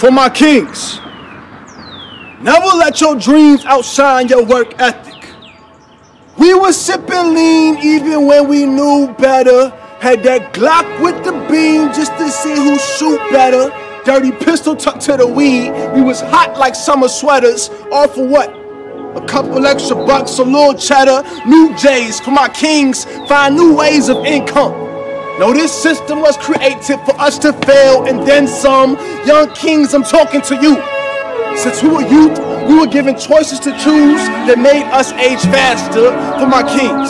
For my kings, never let your dreams outshine your work ethic. We was sipping lean even when we knew better. Had that Glock with the beam just to see who shoot better. Dirty pistol tucked to the weed. We was hot like summer sweaters. All for what? A couple extra bucks, a little cheddar, new J's for my kings. Find new ways of income. No, this system was created for us to fail and then some. Young kings, I'm talking to you. Since we were youth, we were given choices to choose that made us age faster for my kings.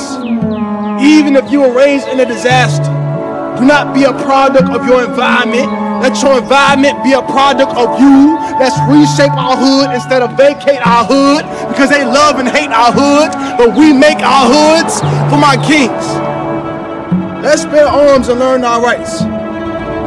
Even if you were raised in a disaster, do not be a product of your environment. Let your environment be a product of you. Let's reshape our hood instead of vacate our hood because they love and hate our hood, but we make our hoods for my kings. Let's bear arms and learn our rights.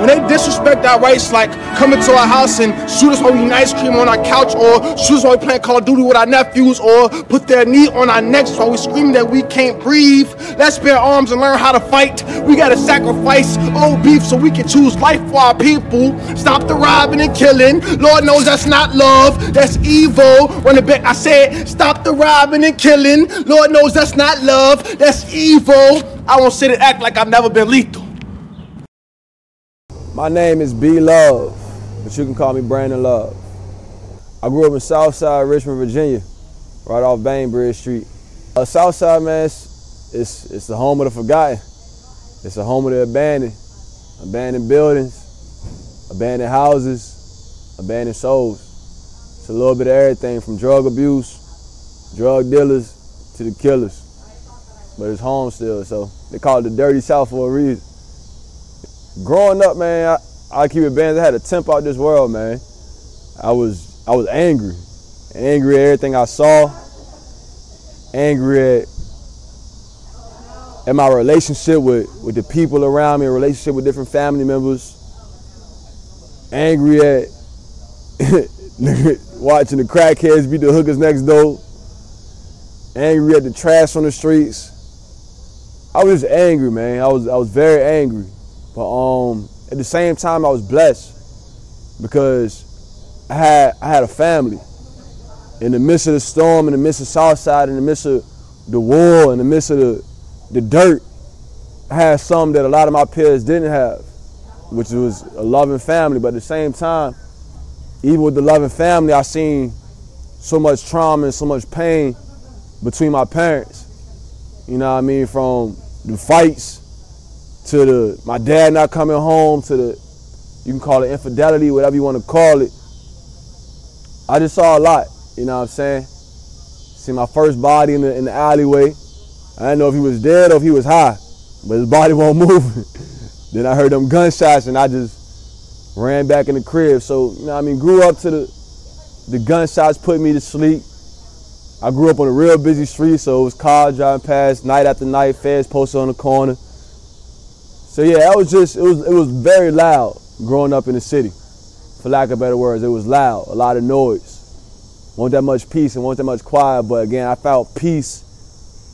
When they disrespect our rights, like coming to our house and shoot us while we ice cream on our couch, or shoot us while we playing Call of Duty with our nephews, or put their knee on our necks while we scream that we can't breathe. Let's bear arms and learn how to fight. We gotta sacrifice old beef so we can choose life for our people. Stop the robbing and killing. Lord knows that's not love, that's evil. Run it back, I said, stop the robbing and killing. Lord knows that's not love, that's evil. I won't sit and act like I've never been lethal. My name is B Love, but you can call me Brandon Lovee. I grew up in Southside, Richmond, Virginia, right off Bainbridge Street. Uh, Southside, man, it's, it's, it's the home of the forgotten. It's the home of the abandoned. Abandoned buildings, abandoned houses, abandoned souls. It's a little bit of everything from drug abuse, drug dealers, to the killers. But it's home still, so they call it the dirty South for a reason growing up, man, I, I keep it banned. I had a temp out this world, man. I was I was angry, angry at everything I saw, angry at at my relationship with with the people around me, relationship with different family members, angry at watching the crackheads beat the hookers next door, angry at the trash on the streets. I was just angry, man. I was I was very angry. But um, at the same time, I was blessed because I had I had a family. In the midst of the storm, in the midst of Southside, in the midst of the war, in the midst of the, the dirt, I had something that a lot of my peers didn't have, which was a loving family. But at the same time, even with the loving family, I seen so much trauma and so much pain between my parents. You know what I mean? From the fights to the my dad not coming home to the you can call it infidelity, whatever you want to call it. I just saw a lot, you know what I'm saying? See my first body in the in the alleyway. I didn't know if he was dead or if he was high, but his body won't move. then I heard them gunshots and I just ran back in the crib. So, you know I mean, grew up to the the gunshots put me to sleep. I grew up on a real busy street, so it was cars driving past night after night, feds posted on the corner. So yeah, that was just it was it was very loud growing up in the city, for lack of better words. It was loud, a lot of noise. Wasn't that much peace and wasn't that much quiet, but again, I felt peace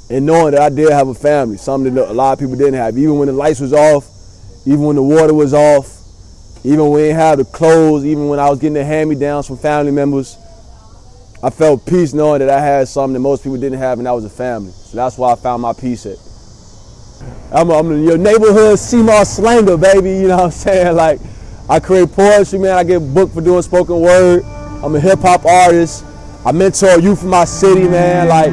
in knowing that I did have a family, something that a lot of people didn't have. Even when the lights was off, even when the water was off, even when we didn't have the clothes, even when I was getting the hand-me-downs from family members, I felt peace knowing that I had something that most people didn't have, and that was a family. So that's why I found my peace at. I'm, I'm your neighborhood CMOS slanger, baby. You know what I'm saying? Like, I create poetry, man. I get booked for doing spoken word. I'm a hip hop artist. I mentor you from my city, man. Like,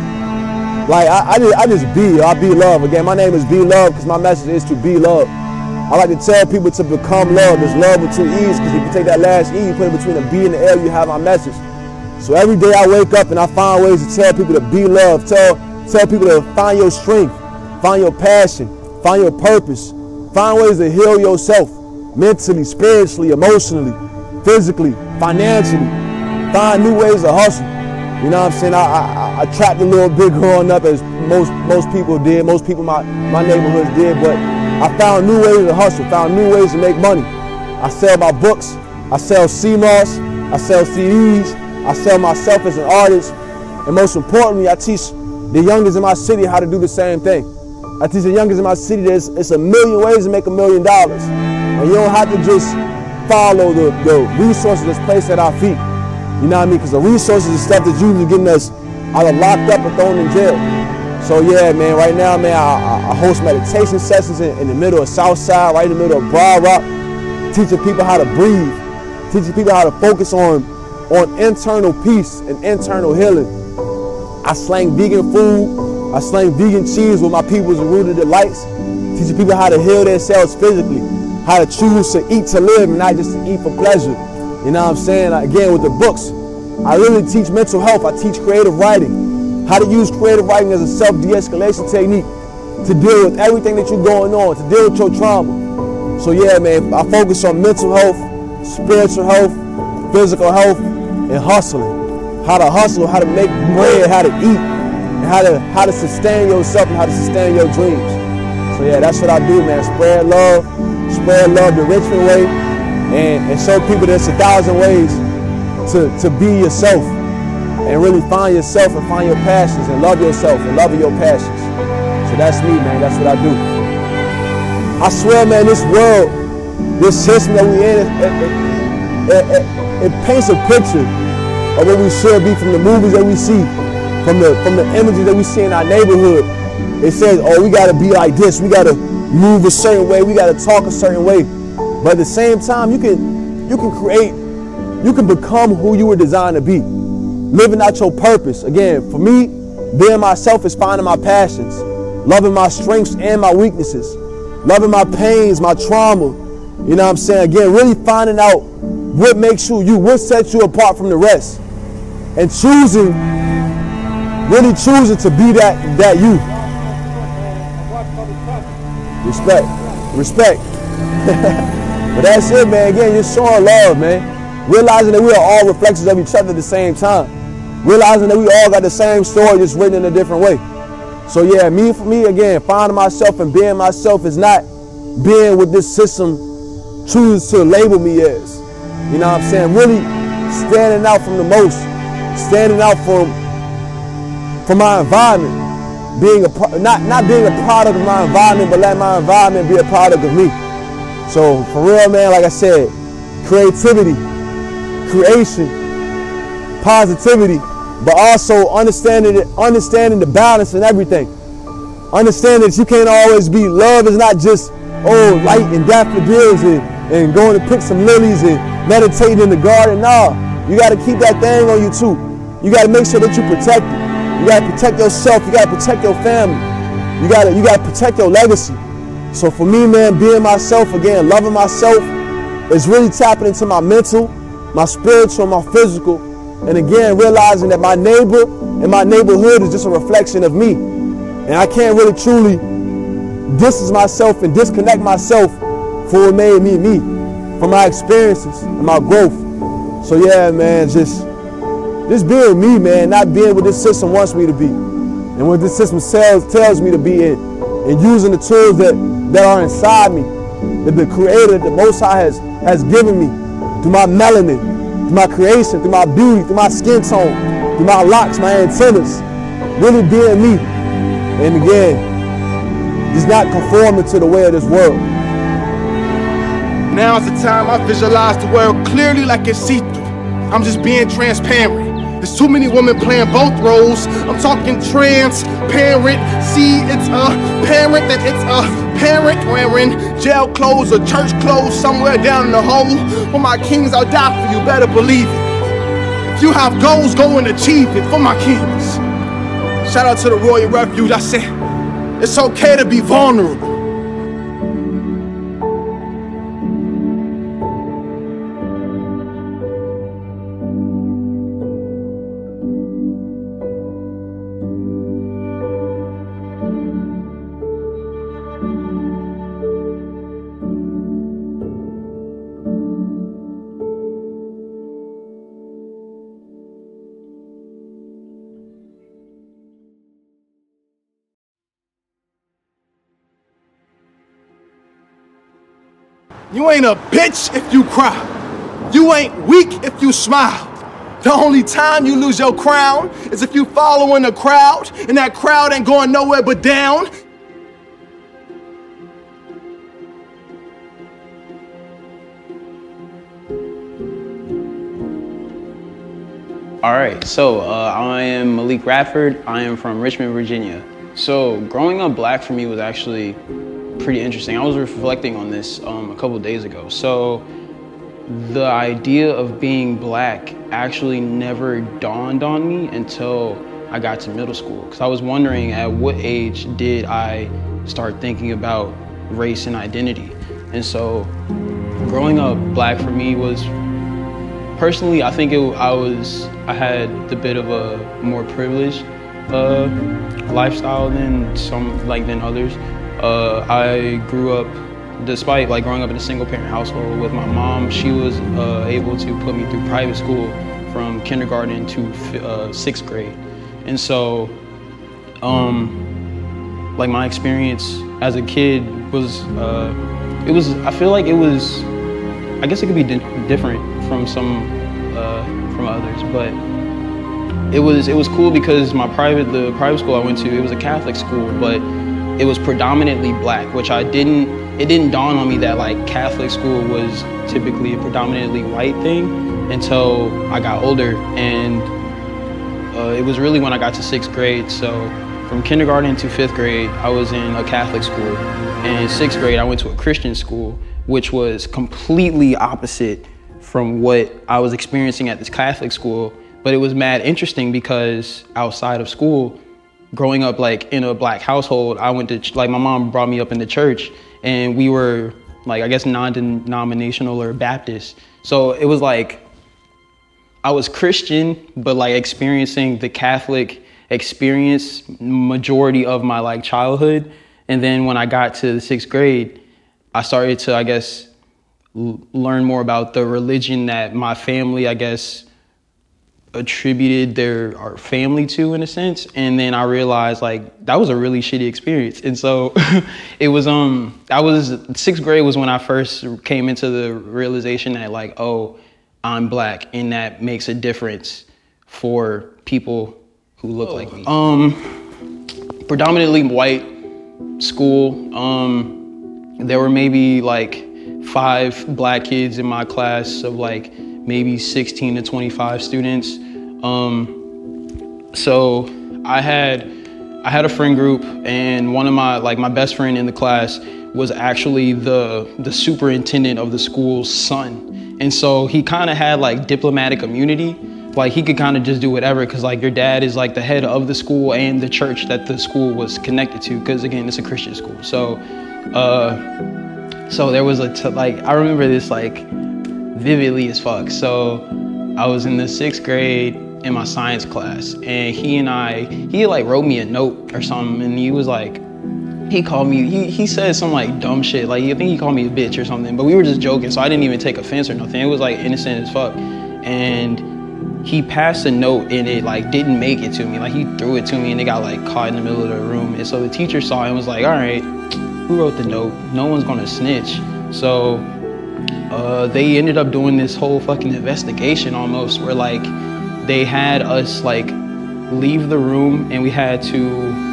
like I, I, just, I just be. I be love. Again, my name is Be Love because my message is to be love. I like to tell people to become love. There's love with two E's because if you take that last E, you put it between the B and the L, you have my message. So every day I wake up and I find ways to tell people to be love. Tell, tell people to find your strength, find your passion, Find your purpose. Find ways to heal yourself mentally, spiritually, emotionally, physically, financially. Find new ways to hustle. You know what I'm saying? I, I, I trapped a little bit growing up as most most people did, most people in my, my neighborhoods did, but I found new ways to hustle, found new ways to make money. I sell my books, I sell CMOS, I sell CDs, I sell myself as an artist, and most importantly, I teach the youngest in my city how to do the same thing. I teach the youngest in my city there's it's, a million ways to make a million dollars. And you don't have to just follow the, the resources that's placed at our feet. You know what I mean? Because the resources and stuff that's usually getting us either locked up or thrown in jail. So yeah, man, right now, man, I, I host meditation sessions in, in, the middle of Southside, right in the middle of Broad Rock, teaching people how to breathe, teaching people how to focus on, on internal peace and internal healing. I slang vegan food, I slang vegan cheese with my people's rooted delights, teaching people how to heal themselves physically, how to choose to eat to live and not just to eat for pleasure. You know what I'm saying? Again, with the books, I really teach mental health. I teach creative writing how to use creative writing as a self-de-escalation technique to deal with everything that you're going on, to deal with your trauma. So yeah, man, I focus on mental health, spiritual health, physical health, and hustling. How to hustle, how to make bread, how to eat, how to how to sustain yourself and how to sustain your dreams. So yeah, that's what I do, man. Spread love, spread love the Richmond way, and, and show people there's a thousand ways to, to be yourself and really find yourself and find your passions and love yourself and love your passions. So that's me, man. That's what I do. I swear, man, this world, this system that we in, it, it, it, it, paints a picture of what we should be from the movies that we see, from the from the images that we see in our neighborhood. It says, oh, we gotta be like this, we gotta move a certain way, we gotta talk a certain way. But at the same time, you can you can create, you can become who you were designed to be living out your purpose. Again, for me, being myself is finding my passions, loving my strengths and my weaknesses, loving my pains, my trauma. You know what I'm saying? Again, really finding out what makes you you, what sets you apart from the rest. And choosing, really choosing to be that that you. Respect. Respect. but that's it, man. Again, you're showing love, man. Realizing that we are all reflections of each other at the same time. Realizing that we all got the same story, just written in a different way. So yeah, me for me again, finding myself and being myself is not being what this system chooses to label me as. You know what I'm saying? Really standing out from the most, standing out from from my environment, being a not not being a product of my environment, but let my environment be a product of me. So for real, man, like I said, creativity, creation, positivity, but also understanding it, understanding the balance and everything. Understanding that you can't always be love is not just oh light and daffodils and, and going to pick some lilies and meditating in the garden. Nah, you got to keep that thing on you too. You got to make sure that you protect it. You got to protect yourself. You got to protect your family. You got to you got to protect your legacy. So for me, man, being myself again, loving myself, is really tapping into my mental, my spiritual, my physical, and again, realizing that my neighbor and my neighborhood is just a reflection of me. And I can't really truly distance myself and disconnect myself from what made me me, from my experiences and my growth. So yeah, man, just just being me, man, not being what this system wants me to be. And what this system tells, tells me to be in. And using the tools that, that are inside me, that the creator, the most high has, has given me through my melanin, through my creation, through my beauty, through my skin tone, through my locks, my antennas, really being me. And again, just not conforming to the way of this world. Now's the time I visualize the world clearly like it's see-through. I'm just being transparent. There's too many women playing both roles. I'm talking transparent. See, it's a parent that it's a parent wearing jail clothes or church clothes somewhere down the hole. For my kings, I'll die for you, better believe it. If you have goals, go and achieve it for my kings. Shout out to the Royal Refuge. I said, it's okay to be vulnerable. You ain't a bitch if you cry. You ain't weak if you smile. The only time you lose your crown is if you follow in the crowd, and that crowd ain't going nowhere but down. All right, so uh, I am Malik Radford. I am from Richmond, Virginia. So growing up black for me was actually pretty interesting. I was reflecting on this um, a couple days ago. So the idea of being black actually never dawned on me until I got to middle school. Because I was wondering at what age did I start thinking about race and identity. And so growing up black for me was personally, I think it, I was, I had the bit of a more privileged uh, lifestyle than some, like than others. Uh, I grew up, despite like growing up in a single parent household with my mom, she was uh, able to put me through private school from kindergarten to uh, sixth grade. And so, um, like my experience as a kid was, uh, it was, I feel like it was, I guess it could be di different from some, uh, from others, but it was, it was cool because my private, the private school I went to, it was a Catholic school, but it was predominantly black, which I didn't, it didn't dawn on me that like Catholic school was typically a predominantly white thing until I got older. And uh, it was really when I got to sixth grade. So from kindergarten to fifth grade, I was in a Catholic school. And in sixth grade, I went to a Christian school, which was completely opposite from what I was experiencing at this Catholic school. But it was mad interesting because outside of school, growing up like in a black household, I went to, like my mom brought me up in the church and we were like, I guess non-denominational or Baptist. So it was like, I was Christian, but like experiencing the Catholic experience majority of my like childhood. And then when I got to the sixth grade, I started to, I guess, learn more about the religion that my family, I guess, attributed their our family to in a sense and then i realized like that was a really shitty experience and so it was um i was sixth grade was when i first came into the realization that like oh i'm black and that makes a difference for people who look like me. Um, predominantly white school. Um, there were maybe like five black kids in my class of like maybe 16 to 25 students. Um, so I had I had a friend group and one of my like my best friend in the class was actually the the superintendent of the school's son. And so he kind of had like diplomatic immunity. Like he could kind of just do whatever because like your dad is like the head of the school and the church that the school was connected to because again it's a christian school. So uh so there was a t- like i remember this like vividly as fuck. So i was in the sixth grade in my science class and he and i he like wrote me a note or something and he was like he called me he, he said some like dumb shit like i think he called me a bitch or something but we were just joking so i didn't even take offense or nothing it was like innocent as fuck and he passed a note and it like didn't make it to me. Like he threw it to me and it got like caught in the middle of the room. And so the teacher saw it and was like, all right, who wrote the note? No one's gonna snitch. So uh, they ended up doing this whole fucking investigation almost where like they had us like leave the room and we had to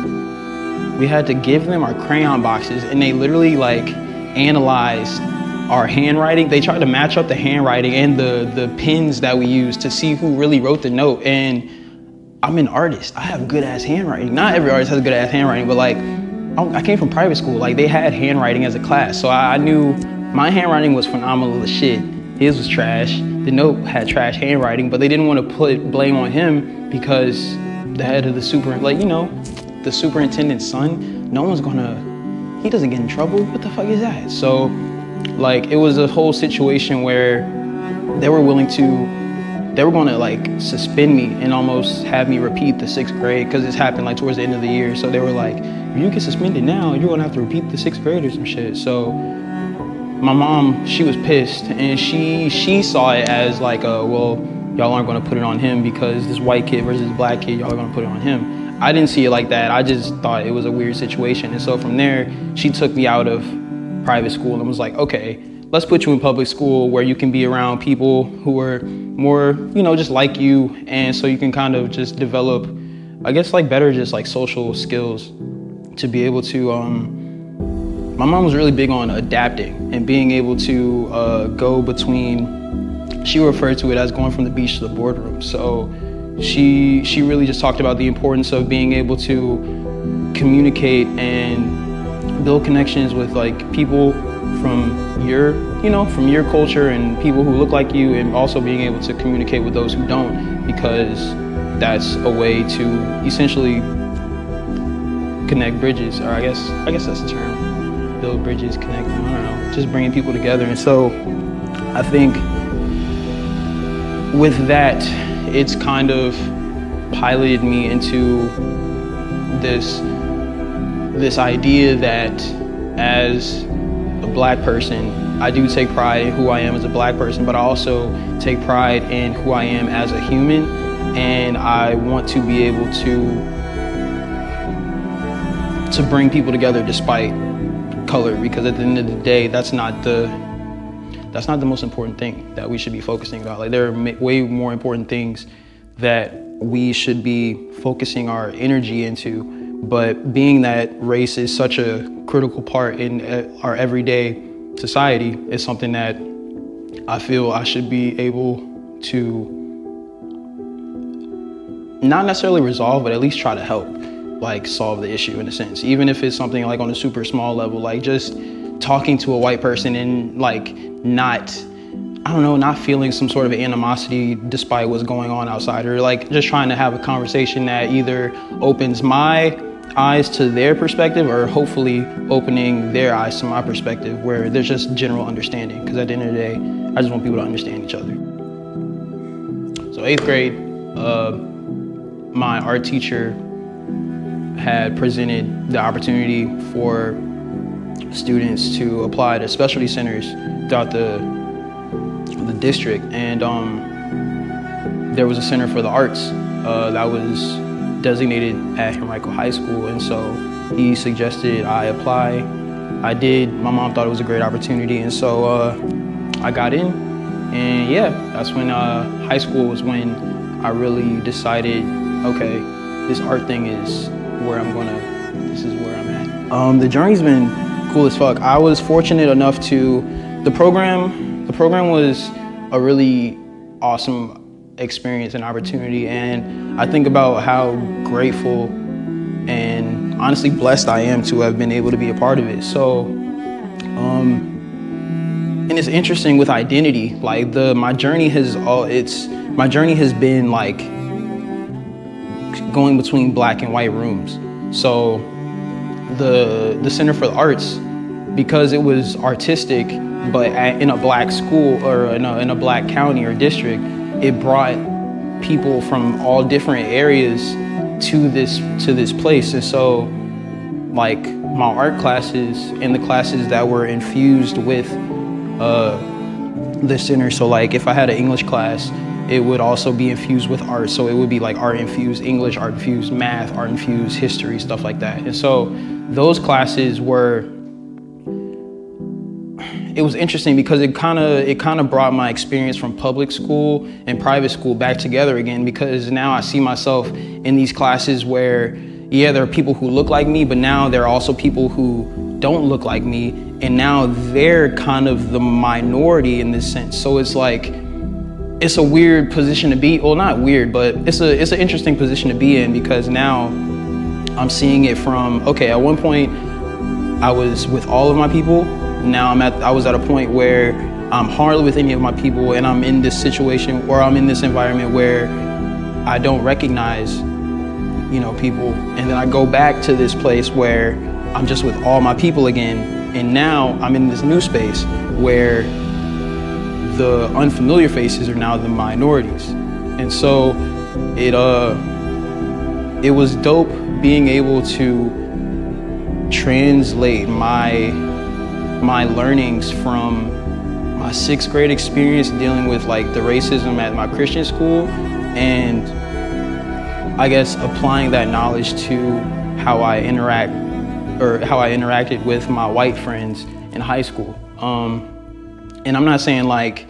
we had to give them our crayon boxes and they literally like analyzed our handwriting. They tried to match up the handwriting and the, the pens that we used to see who really wrote the note. And I'm an artist. I have good ass handwriting. Not every artist has good ass handwriting, but like, I came from private school. Like they had handwriting as a class. So I knew my handwriting was phenomenal as shit. His was trash. The note had trash handwriting, but they didn't want to put blame on him because the head of the super, like, you know, the superintendent's son, no one's gonna, he doesn't get in trouble. What the fuck is that? So like it was a whole situation where they were willing to, they were going to like suspend me and almost have me repeat the sixth grade because this happened like towards the end of the year. So they were like, if you get suspended now, you're gonna have to repeat the sixth grade or some shit. So my mom, she was pissed and she she saw it as like a well, y'all aren't gonna put it on him because this white kid versus this black kid, y'all are gonna put it on him. I didn't see it like that. I just thought it was a weird situation. And so from there, she took me out of private school and was like, okay, let's put you in public school where you can be around people who are more, you know, just like you. And so you can kind of just develop, I guess, like better just like social skills to be able to. Um, my mom was really big on adapting and being able to uh, go between, she referred to it as going from the beach to the boardroom. So she she really just talked about the importance of being able to communicate and build connections with like people from your you know from your culture and people who look like you and also being able to communicate with those who don't because that's a way to essentially connect bridges or i guess i guess that's the term build bridges connect i don't know just bringing people together. And so i think with that it's kind of piloted me into this this idea that as a black person, I do take pride in who I am as a black person, but I also take pride in who I am as a human, and I want to be able to to bring people together despite color, because at the end of the day, that's not the that's not the most important thing that we should be focusing about. Like there are way more important things that we should be focusing our energy into. But being that race is such a critical part in uh, our everyday society, is something that I feel I should be able to not necessarily resolve, but at least try to help like solve the issue in a sense. Even if it's something like on a super small level, like just talking to a white person and like not I don't know, not feeling some sort of animosity despite what's going on outside, or like just trying to have a conversation that either opens my eyes to their perspective or hopefully opening their eyes to my perspective where there's just general understanding. Because at the end of the day, I just want people to understand each other. So, eighth grade, uh, my art teacher had presented the opportunity for students to apply to specialty centers throughout the the district, and um, there was a center for the arts uh, that was designated at Henrico High School, and so he suggested I apply. I did. My mom thought it was a great opportunity, and so uh, I got in. And yeah, that's when uh, high school was when I really decided, okay, this art thing is where I'm gonna. This is where I'm at. Um, the journey's been cool as fuck. I was fortunate enough to the program. The program was a really awesome experience and opportunity, and I think about how grateful and honestly blessed I am to have been able to be a part of it. So, um, and it's interesting with identity. Like the my journey has all it's my journey has been like going between black and white rooms. So the the Center for the Arts, because it was artistic, but at, in a black school or in a, in a black county or district, it brought people from all different areas to this to this place. And so, like my art classes and the classes that were infused with uh, the center. So like if I had an English class, it would also be infused with art. So it would be like art infused English, art infused math, art infused history, stuff like that. And so those classes were it was interesting because it kind of it kind of brought my experience from public school and private school back together again because now I see myself in these classes where yeah there are people who look like me but now there are also people who don't look like me and now they're kind of the minority in this sense so it's like it's a weird position to be well not weird but it's a it's an interesting position to be in because now I'm seeing it from okay at one point I was with all of my people. Now I'm at I was at a point where I'm hardly with any of my people and I'm in this situation or I'm in this environment where I don't recognize you know people. And then I go back to this place where I'm just with all my people again. And now I'm in this new space where the unfamiliar faces are now the minorities and so it uh it was dope being able to translate my my learnings from my sixth grade experience dealing with like the racism at my Christian school and I guess applying that knowledge to how I interact or how I interacted with my white friends in high school. Um, and I'm not saying like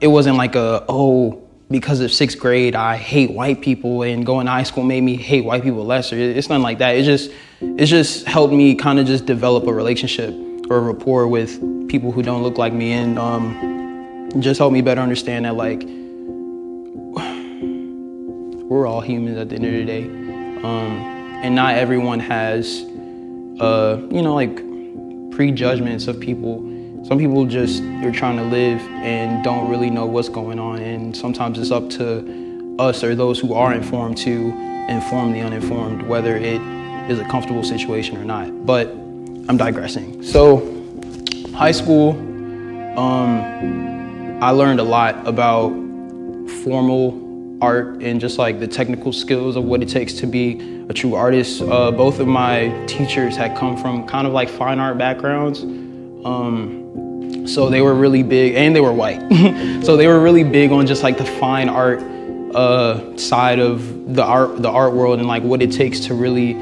it wasn't like a oh because of sixth grade I hate white people and going to high school made me hate white people lesser. It's nothing like that. It just it just helped me kind of just develop a relationship or a rapport with people who don't look like me and um, just helped me better understand that like we're all humans at the end of the day, um, and not everyone has, uh, you know, like prejudgments of people. Some people just are trying to live and don't really know what's going on, and sometimes it's up to us or those who are informed to inform the uninformed, whether it is a comfortable situation or not. But I'm digressing. So, high school, um, I learned a lot about formal art and just like the technical skills of what it takes to be a true artist. Uh, both of my teachers had come from kind of like fine art backgrounds. Um, so they were really big, and they were white. so they were really big on just like the fine art uh, side of the art, the art world, and like what it takes to really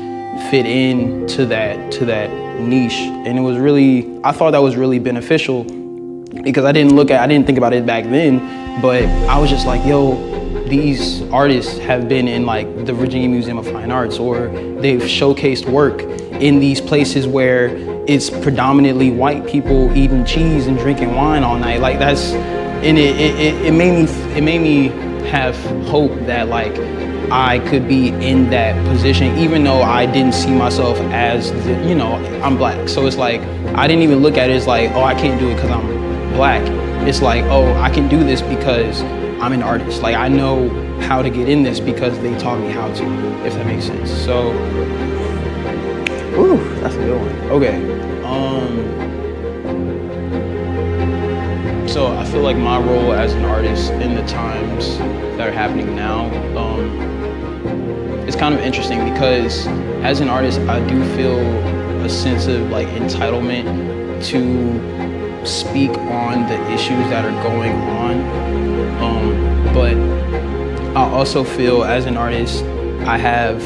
fit in to that to that niche. And it was really, I thought that was really beneficial because I didn't look at, I didn't think about it back then, but I was just like, yo, these artists have been in like the Virginia Museum of Fine Arts or they've showcased work in these places where it's predominantly white people eating cheese and drinking wine all night. Like that's, and it, it, it made me, it made me have hope that like I could be in that position, even though I didn't see myself as, the, you know, I'm black. So it's like, I didn't even look at it as like, oh, I can't do it because I'm black. It's like, oh, I can do this because I'm an artist. Like I know how to get in this because they taught me how to, if that makes sense. So, ooh, that's a good one. Okay. Um, so I feel like my role as an artist in the times that are happening now um, is kind of interesting because as an artist, I do feel a sense of like entitlement to speak on the issues that are going on. Um, but I also feel as an artist, I have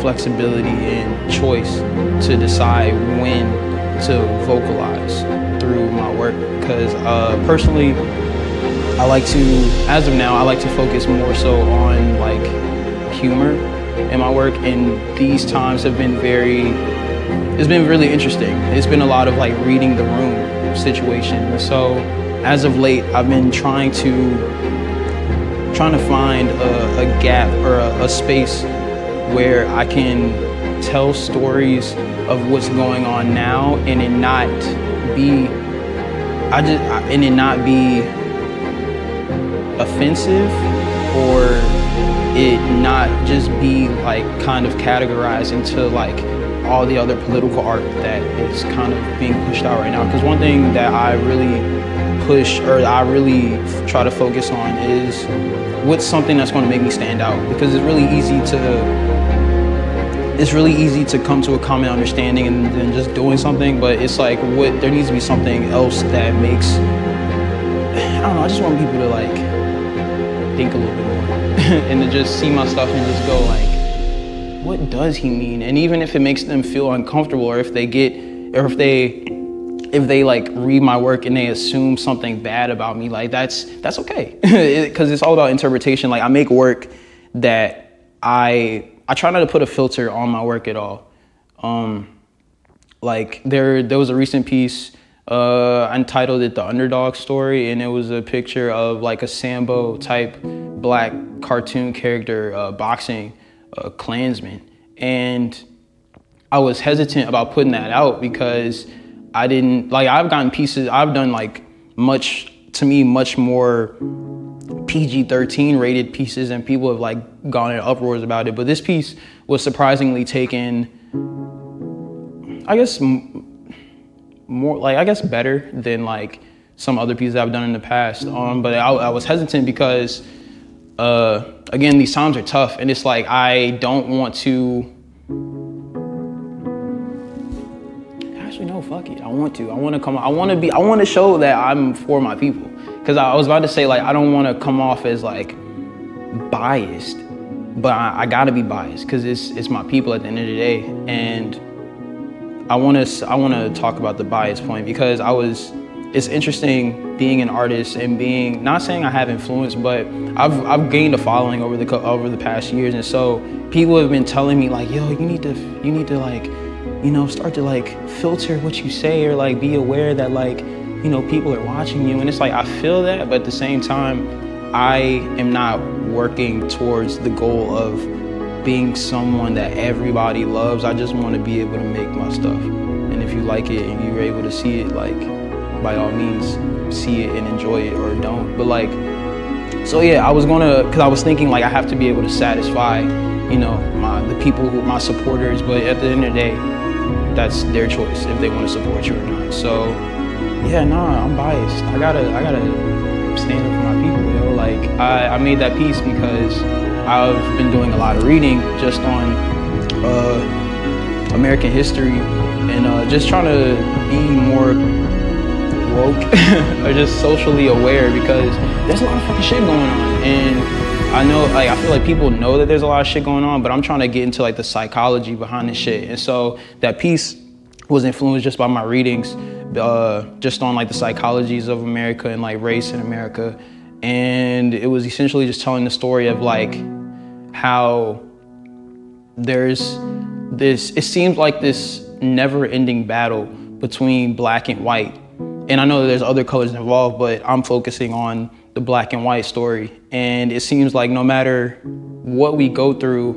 flexibility and choice to decide when to vocalize through my work. Because uh, personally I like to as of now I like to focus more so on like humor in my work and these times have been very it's been really interesting. It's been a lot of like reading the room situation. So as of late I've been trying to trying to find a, a gap or a, a space where I can tell stories of what's going on now and it not be I just and it not be offensive or it not just be like kind of categorized into like all the other political art that is kind of being pushed out right now. Because one thing that I really push or I really try to focus on is what's something that's going to make me stand out. Because it's really easy to it's really easy to come to a common understanding and then just doing something, but it's like what there needs to be something else that makes I don't know, I just want people to like think a little bit more and to just see my stuff and just go like, what does he mean? And even if it makes them feel uncomfortable or if they get or if they if they like read my work and they assume something bad about me, like that's that's okay. Cause it's all about interpretation. Like I make work that I I try not to put a filter on my work at all. Um, like there, there was a recent piece. Uh, entitled it "The Underdog Story," and it was a picture of like a Sambo type black cartoon character uh, boxing a Klansman, and I was hesitant about putting that out because I didn't like. I've gotten pieces. I've done like much to me much more PG-13 rated pieces and people have like gone in uproars about it. But this piece was surprisingly taken, I guess, more like I guess better than like some other pieces I've done in the past. Um, but I, I was hesitant because, uh, again, these times are tough, and it's like I don't want to. Actually, no, fuck it. I want to. I want to come. I want to be. I want to show that I'm for my people. Because I was about to say, like, I don't want to come off as like biased, but I, I gotta be biased because it's it's my people at the end of the day, and I want to I want to talk about the bias point because I was. It's interesting being an artist and being not saying I have influence, but I've I've gained a following over the over the past years, and so people have been telling me like, yo, you need to you need to like, you know, start to like filter what you say or like be aware that like you know, people are watching you. And it's like, I feel that, but at the same time, I am not working towards the goal of being someone that everybody loves. I just want to be able to make my stuff. And if you like it and you're able to see it, like, by all means, see it and enjoy it or don't. But like, so yeah, I was gonna, cause I was thinking like I have to be able to satisfy, you know, my the people who my supporters. But at the end of the day, that's their choice if they want to support you or not. So yeah, nah, I'm biased. I gotta, I gotta stand up for my people, yo. Like I, I made that piece because I've been doing a lot of reading just on uh, American history and uh, just trying to be more woke or just socially aware because there's a lot of fucking shit going on and I know like I feel like people know that there's a lot of shit going on but I'm trying to get into like the psychology behind this shit and so that piece was influenced just by my readings uh, just on like the psychologies of America and like race in America and it was essentially just telling the story of like how there's this it seems like this never ending battle between black and white and I know that there's other colors involved, but I'm focusing on the black and white story. And it seems like no matter what we go through,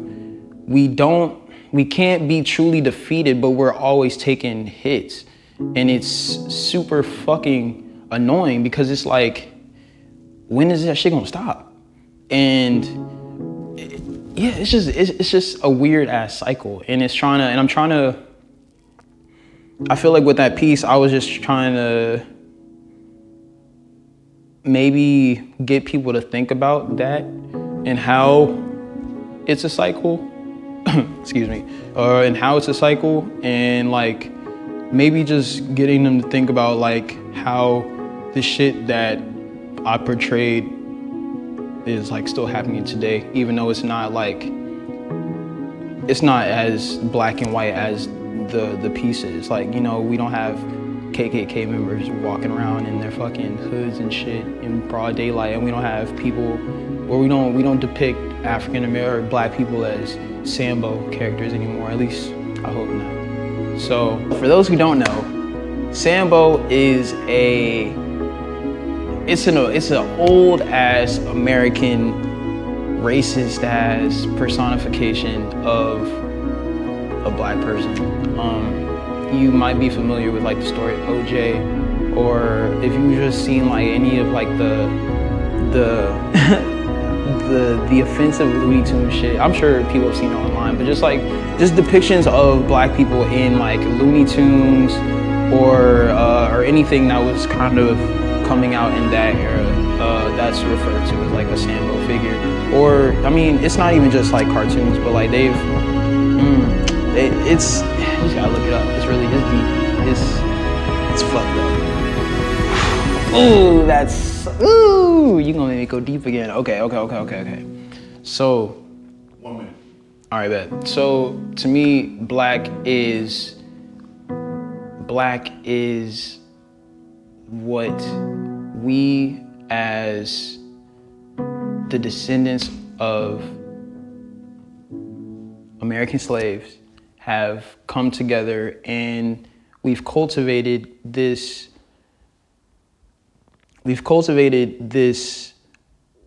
we don't, we can't be truly defeated, but we're always taking hits. And it's super fucking annoying because it's like, when is that shit gonna stop? And yeah, it's just, it's, it's just a weird ass cycle. And it's trying to, and I'm trying to, I feel like with that piece, I was just trying to maybe get people to think about that and how it's a cycle. Excuse me. Uh, and how it's a cycle and like maybe just getting them to think about like how the shit that I portrayed is like still happening today, even though it's not like it's not as black and white as the the pieces. Like you know, we don't have KKK members walking around in their fucking hoods and shit in broad daylight, and we don't have people, or we don't we don't depict African American or black people as Sambo characters anymore. At least I hope not. So for those who don't know, Sambo is a it's an it's an old ass American racist ass personification of a black person. Um, you might be familiar with like the story of OJ, or if you've just seen like any of like the the the the offensive Looney Tunes shit. I'm sure people have seen it online, but just like just depictions of black people in like Looney Tunes or uh, or anything that was kind of coming out in that era. Uh, that's referred to as like a Sambo figure. Or I mean, it's not even just like cartoons, but like they've mm, it, it's you just gotta look it up. It's really it's deep. It's it's fucked up. Ooh, that's ooh. You gonna make me go deep again? Okay, okay, okay, okay, okay. So. One minute. All right, bet. So to me, black is black is what we as the descendants of American slaves have come together and we've cultivated this we've cultivated this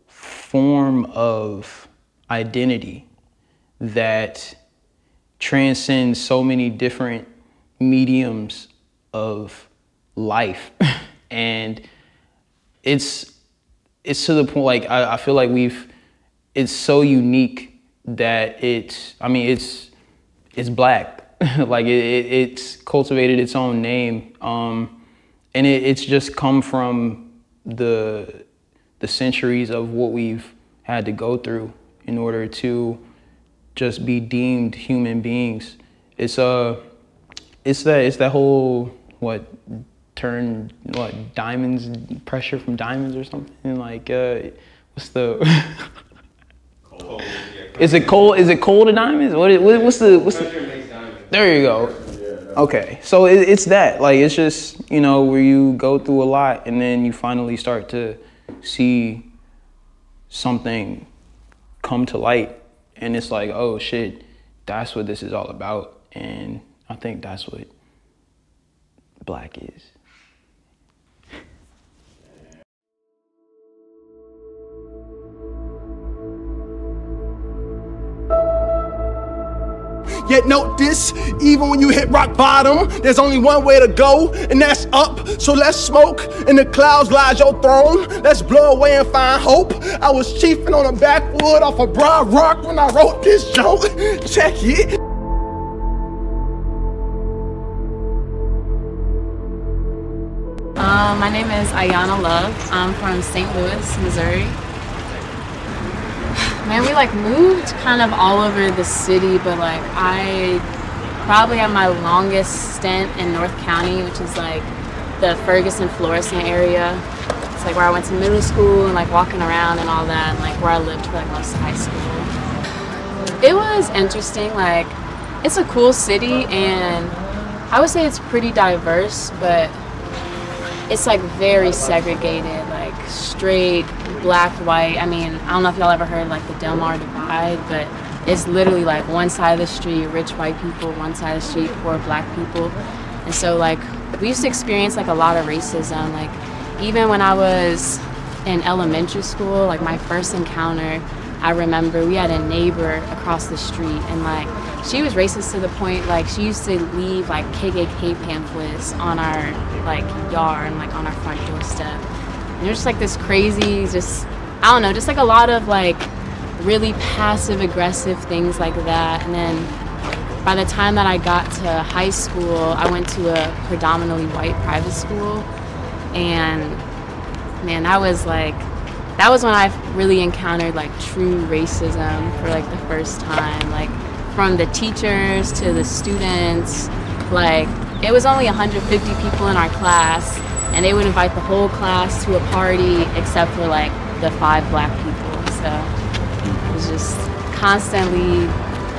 form of identity that transcends so many different mediums of life. And it's it's to the point like I, I feel like we've it's so unique that it's i mean it's it's black. Like it, it, it's cultivated its own name. Um, and it, it's just come from the the centuries of what we've had to go through in order to just be deemed human beings. It's uh it's that it's that whole what turn what diamonds pressure from diamonds or something? Like uh what's the is it cold is it cold to diamonds? What, is, what's the what's the there you go okay so it, it's that like it's just you know where you go through a lot and then you finally start to see something come to light and it's like oh shit that's what this is all about and i think that's what black is. Yet note this, even when you hit rock bottom, there's only one way to go, and that's up. So let's smoke. In the clouds lies your throne. Let's blow away and find hope. I was chiefing on a backwood off a broad rock when I wrote this joke. Check it. Uh, my name is Ayana Love. I'm from St. Louis, Missouri. Man, we like moved kind of all over the city, but like I probably had my longest stint in North County, which is like the Ferguson Florissant area. It's like where I went to middle school and like walking around and all that, and like where I lived for like most of high school. It was interesting. Like, it's a cool city, and I would say it's pretty diverse, but it's like very segregated, like straight black, white. I mean, I don't know if y'all ever heard like the Delmar divide, but it's literally like one side of the street, rich white people, one side of the street, poor black people. And so like we used to experience like a lot of racism. Like even when I was in elementary school, like my first encounter, I remember we had a neighbor across the street and like she was racist to the point like she used to leave like KKK pamphlets on our like yard and like on our front doorstep. Was just like this crazy, just I don't know, just like a lot of like really passive aggressive things like that. And then by the time that I got to high school, I went to a predominantly white private school, and man, that was like that was when I really encountered like true racism for like the first time. Like from the teachers to the students. Like, it was only 150 people in our class, and they would invite the whole class to a party except for like the five black people. So it was just constantly,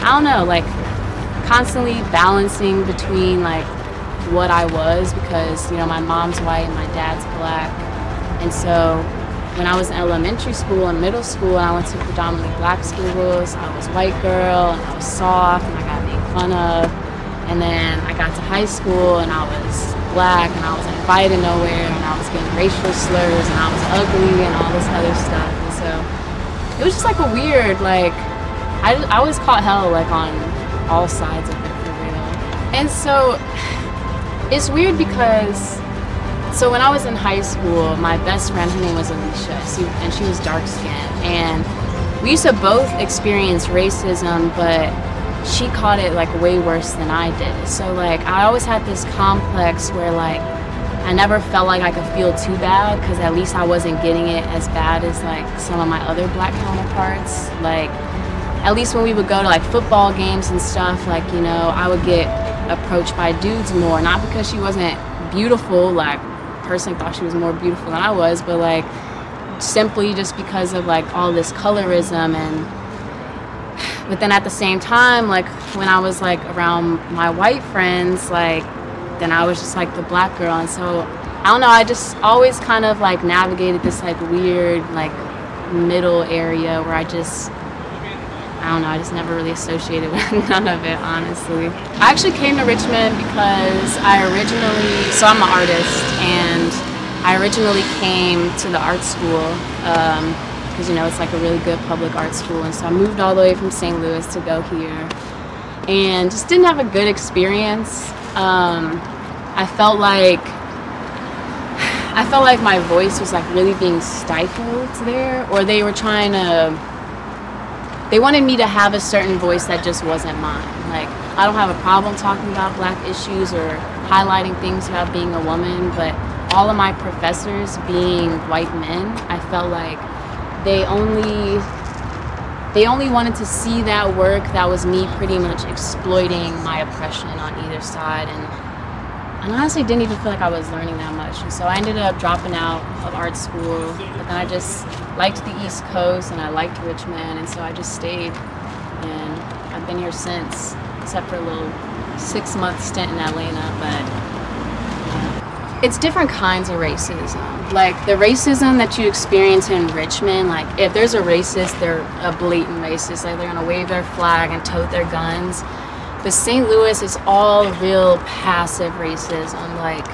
I don't know, like constantly balancing between like what I was because, you know, my mom's white and my dad's black. And so when I was in elementary school and middle school, and I went to predominantly black schools, I was white girl and I was soft and I got made fun of. And then I got to high school and I was black and I was invited nowhere and I was getting racial slurs and I was ugly and all this other stuff. And so it was just like a weird, like, I, I always caught hell like on all sides of it for real. And so it's weird because so when I was in high school, my best friend, her name was Alicia, and she was dark skinned. And we used to both experience racism, but she caught it like way worse than I did. So like I always had this complex where like I never felt like I could feel too bad because at least I wasn't getting it as bad as like some of my other black counterparts. Like at least when we would go to like football games and stuff, like you know, I would get approached by dudes more, not because she wasn't beautiful, like personally thought she was more beautiful than I was, but like simply just because of like all this colorism and but then at the same time like when I was like around my white friends like then I was just like the black girl and so I don't know I just always kind of like navigated this like weird like middle area where I just I don't know, I just never really associated with none of it, honestly. I actually came to Richmond because I originally, so I'm an artist, and I originally came to the art school um, because, you know, it's like a really good public art school, and so I moved all the way from St. Louis to go here, and just didn't have a good experience. Um, I felt like I felt like my voice was like really being stifled there, or they were trying to they wanted me to have a certain voice that just wasn't mine. Like, I don't have a problem talking about black issues or highlighting things about being a woman, but all of my professors being white men, I felt like they only they only wanted to see that work that was me pretty much exploiting my oppression on either side and and I honestly didn't even feel like I was learning that much. And so I ended up dropping out of art school, but then I just liked the East Coast and I liked Richmond, and so I just stayed. And I've been here since, except for a little six month stint in Atlanta, but it's different kinds of racism. Like the racism that you experience in Richmond, like if there's a racist, they're a blatant racist. Like they're gonna wave their flag and tote their guns. But St. Louis is all real passive racism. Like,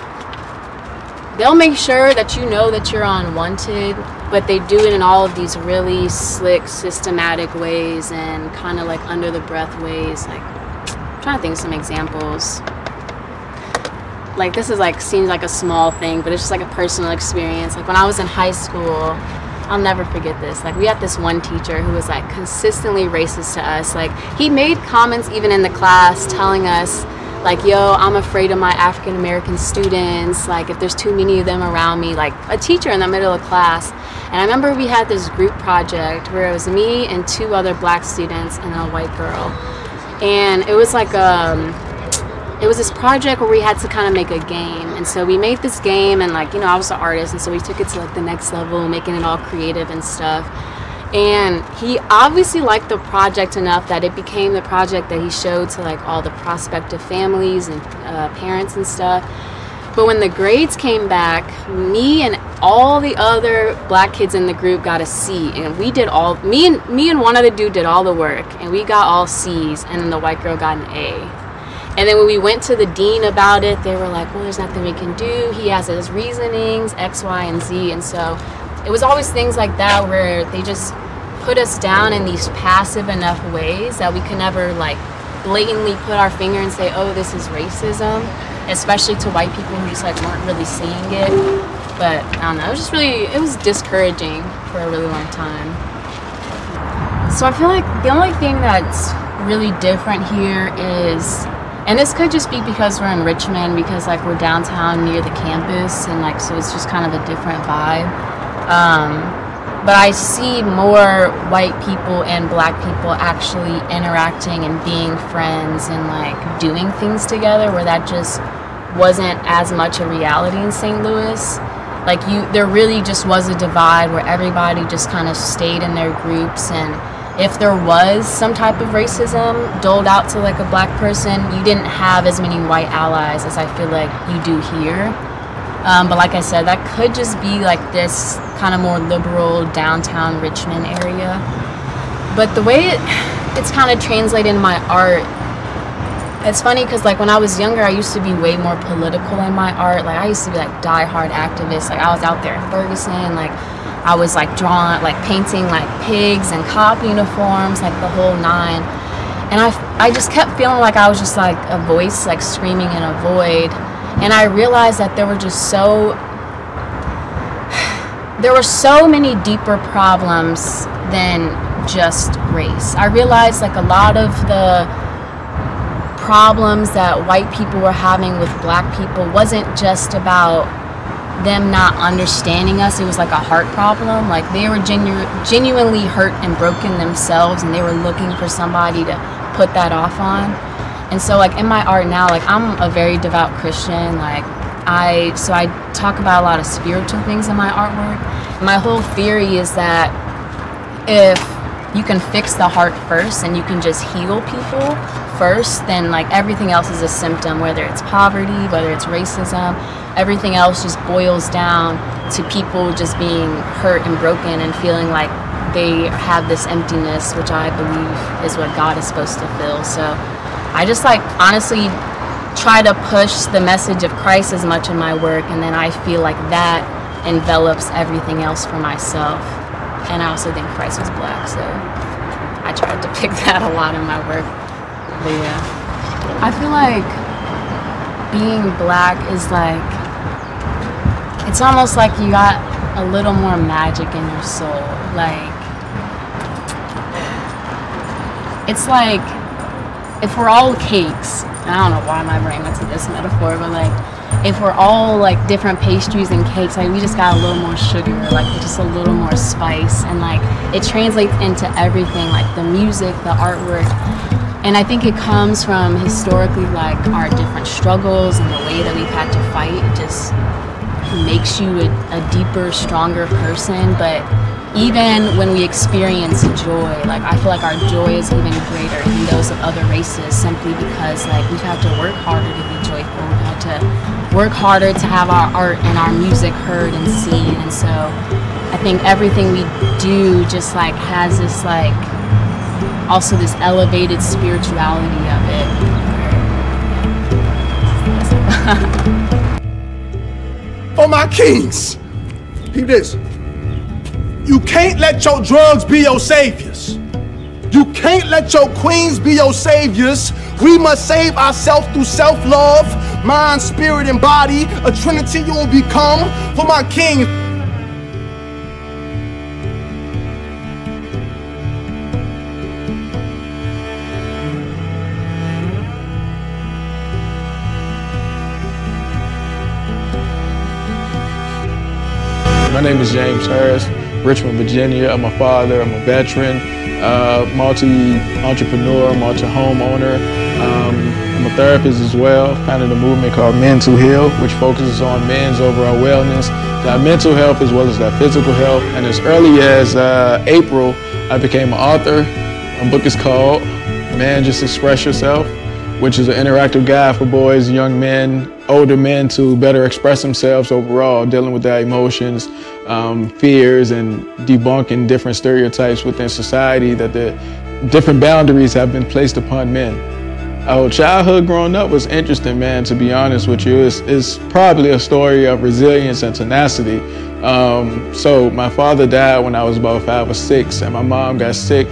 they'll make sure that you know that you're unwanted, but they do it in all of these really slick, systematic ways and kind of like under the breath ways. Like, trying to think of some examples. Like this is like seems like a small thing, but it's just like a personal experience. Like when I was in high school, I'll never forget this. Like we had this one teacher who was like consistently racist to us. Like he made comments even in the class telling us like, yo, I'm afraid of my African American students. Like if there's too many of them around me, like a teacher in the middle of class. And I remember we had this group project where it was me and two other black students and a white girl. And it was like um it was this project where we had to kind of make a game and so we made this game and like you know i was an artist and so we took it to like the next level making it all creative and stuff. And he obviously liked the project enough that it became the project that he showed to like all the prospective families and uh, parents and stuff. But when the grades came back me and all the other black kids in the group got a c and we did all me and me and one other dude did all the work and we got all c's and then the white girl got an a and then when we went to the dean about it, they were like, well, there's nothing we can do. He has his reasonings, X, Y, and Z. And so it was always things like that where they just put us down in these passive enough ways that we could never like blatantly put our finger and say, oh, this is racism, especially to white people who just like weren't really seeing it. But I don't know, it was just really, it was discouraging for a really long time. So I feel like the only thing that's really different here is and this could just be because we're in Richmond, because like we're downtown near the campus, and like so it's just kind of a different vibe. Um, but I see more white people and black people actually interacting and being friends and like doing things together, where that just wasn't as much a reality in St. Louis. Like you, there really just was a divide where everybody just kind of stayed in their groups and if there was some type of racism doled out to like a black person, you didn't have as many white allies as I feel like you do here. Um, but like I said, that could just be like this kind of more liberal downtown Richmond area. But the way it, it's kind of translated in my art, it's funny because like when I was younger, I used to be way more political in my art. Like I used to be like die-hard activist. Like I was out there in Ferguson, like I was like drawing, like painting like pigs and cop uniforms, like the whole nine. And I, I just kept feeling like I was just like a voice, like screaming in a void. And I realized that there were just so, there were so many deeper problems than just race. I realized like a lot of the problems that white people were having with black people wasn't just about them not understanding us. It was like a heart problem. Like they were genu- genuinely hurt and broken themselves, and they were looking for somebody to put that off on. And so, like in my art now, like I'm a very devout Christian. Like I, so I talk about a lot of spiritual things in my artwork. My whole theory is that if you can fix the heart first and you can just heal people first, then like everything else is a symptom, whether it's poverty, whether it's racism, everything else just boils down to people just being hurt and broken and feeling like they have this emptiness, which I believe is what God is supposed to fill. So I just like honestly try to push the message of Christ as much in my work, and then I feel like that envelops everything else for myself. And I also think Christ was black, so I tried to pick that a lot in my work. But yeah, I feel like being black is like it's almost like you got a little more magic in your soul. Like, it's like if we're all cakes, I don't know why my brain went to this metaphor, but like, if we're all like different pastries and cakes, like we just got a little more sugar, like just a little more spice, and like it translates into everything, like the music, the artwork. And I think it comes from historically like our different struggles and the way that we've had to fight. Just makes you a, a deeper, stronger person. But even when we experience joy, like I feel like our joy is even greater than those of other races simply because like we've had to work harder to be joyful. We've had to work harder to have our art and our music heard and seen. And so I think everything we do just like has this like also this elevated spirituality of it. for my kings. Keep this. You can't let your drugs be your saviors. You can't let your queens be your saviors. We must save ourselves through self love, mind, spirit, and body. A trinity you will become for my king. Name is James Harris, Richmond, Virginia. I'm a father, I'm a veteran, uh, multi-entrepreneur, multi-homeowner. Um, I'm a therapist as well, founded a movement called Mental Heal, which focuses on men's overall wellness, that mental health as well as their physical health. And as early as uh, April, I became an author. My book is called Man Just Express Yourself which is an interactive guide for boys, young men, older men to better express themselves overall, dealing with their emotions, um, fears, and debunking different stereotypes within society that the different boundaries have been placed upon men. Our childhood growing up was interesting, man, to be honest with you. It's, it's probably a story of resilience and tenacity. Um, so my father died when I was about five or six, and my mom got sick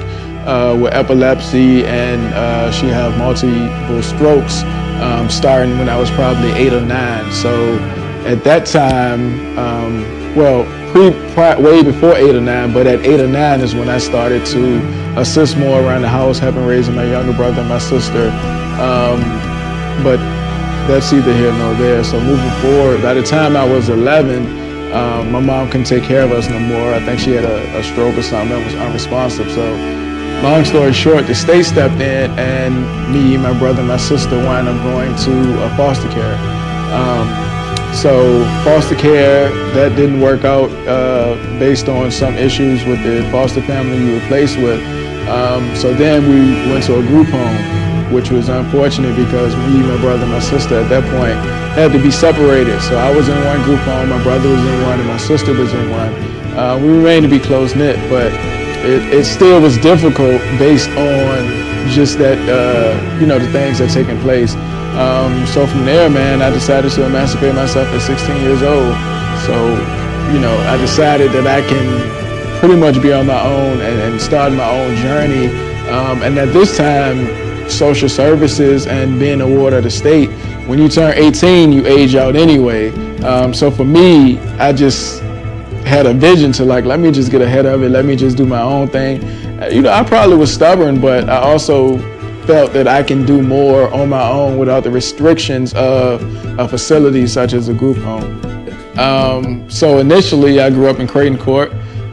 uh, with epilepsy and uh, she had multiple strokes um, starting when I was probably eight or nine. So at that time, um, well, pre, way before eight or nine, but at eight or nine is when I started to assist more around the house, helping raising my younger brother and my sister. Um, but that's either here nor there. So moving forward, by the time I was 11, um, my mom couldn't take care of us no more. I think she had a, a stroke or something that was unresponsive. So long story short, the state stepped in and me, my brother, and my sister wound up going to a foster care. Um, so foster care, that didn't work out uh, based on some issues with the foster family we were placed with. Um, so then we went to a group home, which was unfortunate because me, my brother, and my sister at that point had to be separated. So I was in one group home, my brother was in one, and my sister was in one. Uh, we remained to be close knit, but it, it still was difficult based on just that, uh, you know, the things that taking place. Um, so from there, man, I decided to emancipate myself at 16 years old. So, you know, I decided that I can pretty much be on my own and, and start my own journey. Um, and at this time, social services and being a ward of the state, when you turn 18, you age out anyway. Um, so for me, I just had a vision to like, let me just get ahead of it. Let me just do my own thing. Uh, you know, I probably was stubborn, but I also felt that I can do more on my own without the restrictions of a facility such as a group home. Um, so initially, I grew up in Creighton Court.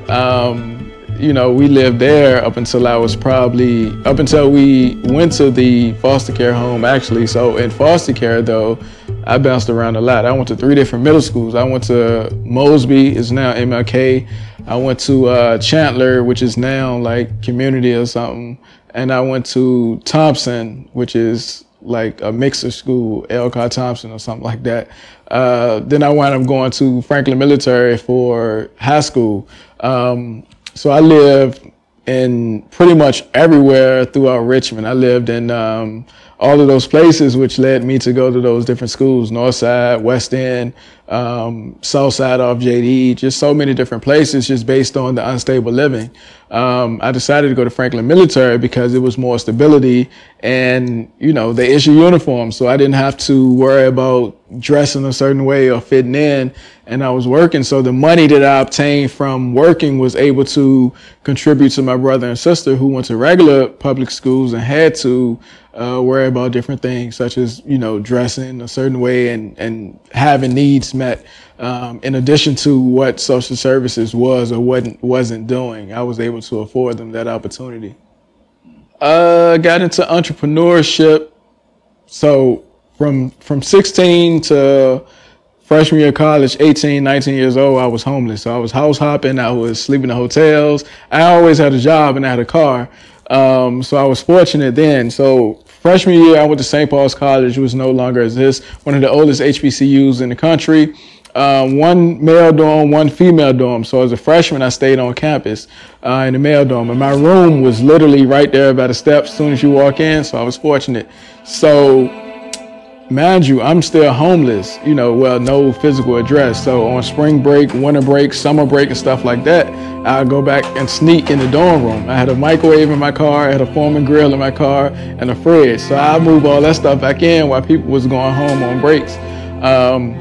Um, you know, we lived there up until I was probably, up until we went to the foster care home actually. So in foster care though, I bounced around a lot. I went to three different middle schools. I went to Mosby, is now MLK. I went to uh, Chandler, which is now like community or something. And I went to Thompson, which is like a mixer school, Elkhardt Thompson or something like that. Uh, then I wound up going to Franklin Military for high school. Um, so I lived in pretty much everywhere throughout Richmond. I lived in um, all of those places, which led me to go to those different schools, North Side, West End, um, South Side off JD, just so many different places just based on the unstable living. Um, I decided to go to Franklin Military because it was more stability and, you know, they issue uniforms. So I didn't have to worry about dressing a certain way or fitting in. And I was working. So the money that I obtained from working was able to contribute to my brother and sister who went to regular public schools and had to uh, worry about different things such as you know dressing a certain way and and having needs met. Um, in addition to what social services was or wasn't wasn't doing, I was able to afford them that opportunity. Uh, got into entrepreneurship. So from from 16 to freshman year of college, 18, 19 years old, I was homeless. So I was house hopping. I was sleeping in hotels. I always had a job and I had a car. Um, so I was fortunate then. So freshman year, I went to St. Paul's College, which no longer exists, one of the oldest HBCUs in the country. Um, one male dorm, one female dorm. So as a freshman, I stayed on campus uh, in the male dorm, and my room was literally right there by the steps as soon as you walk in. So I was fortunate. So mind you, I'm still homeless, you know, well, no physical address. So on spring break, winter break, summer break, and stuff like that, I go back and sneak in the dorm room. I had a microwave in my car, I had a Foreman grill in my car, and a fridge. So I move all that stuff back in while people was going home on breaks. Um,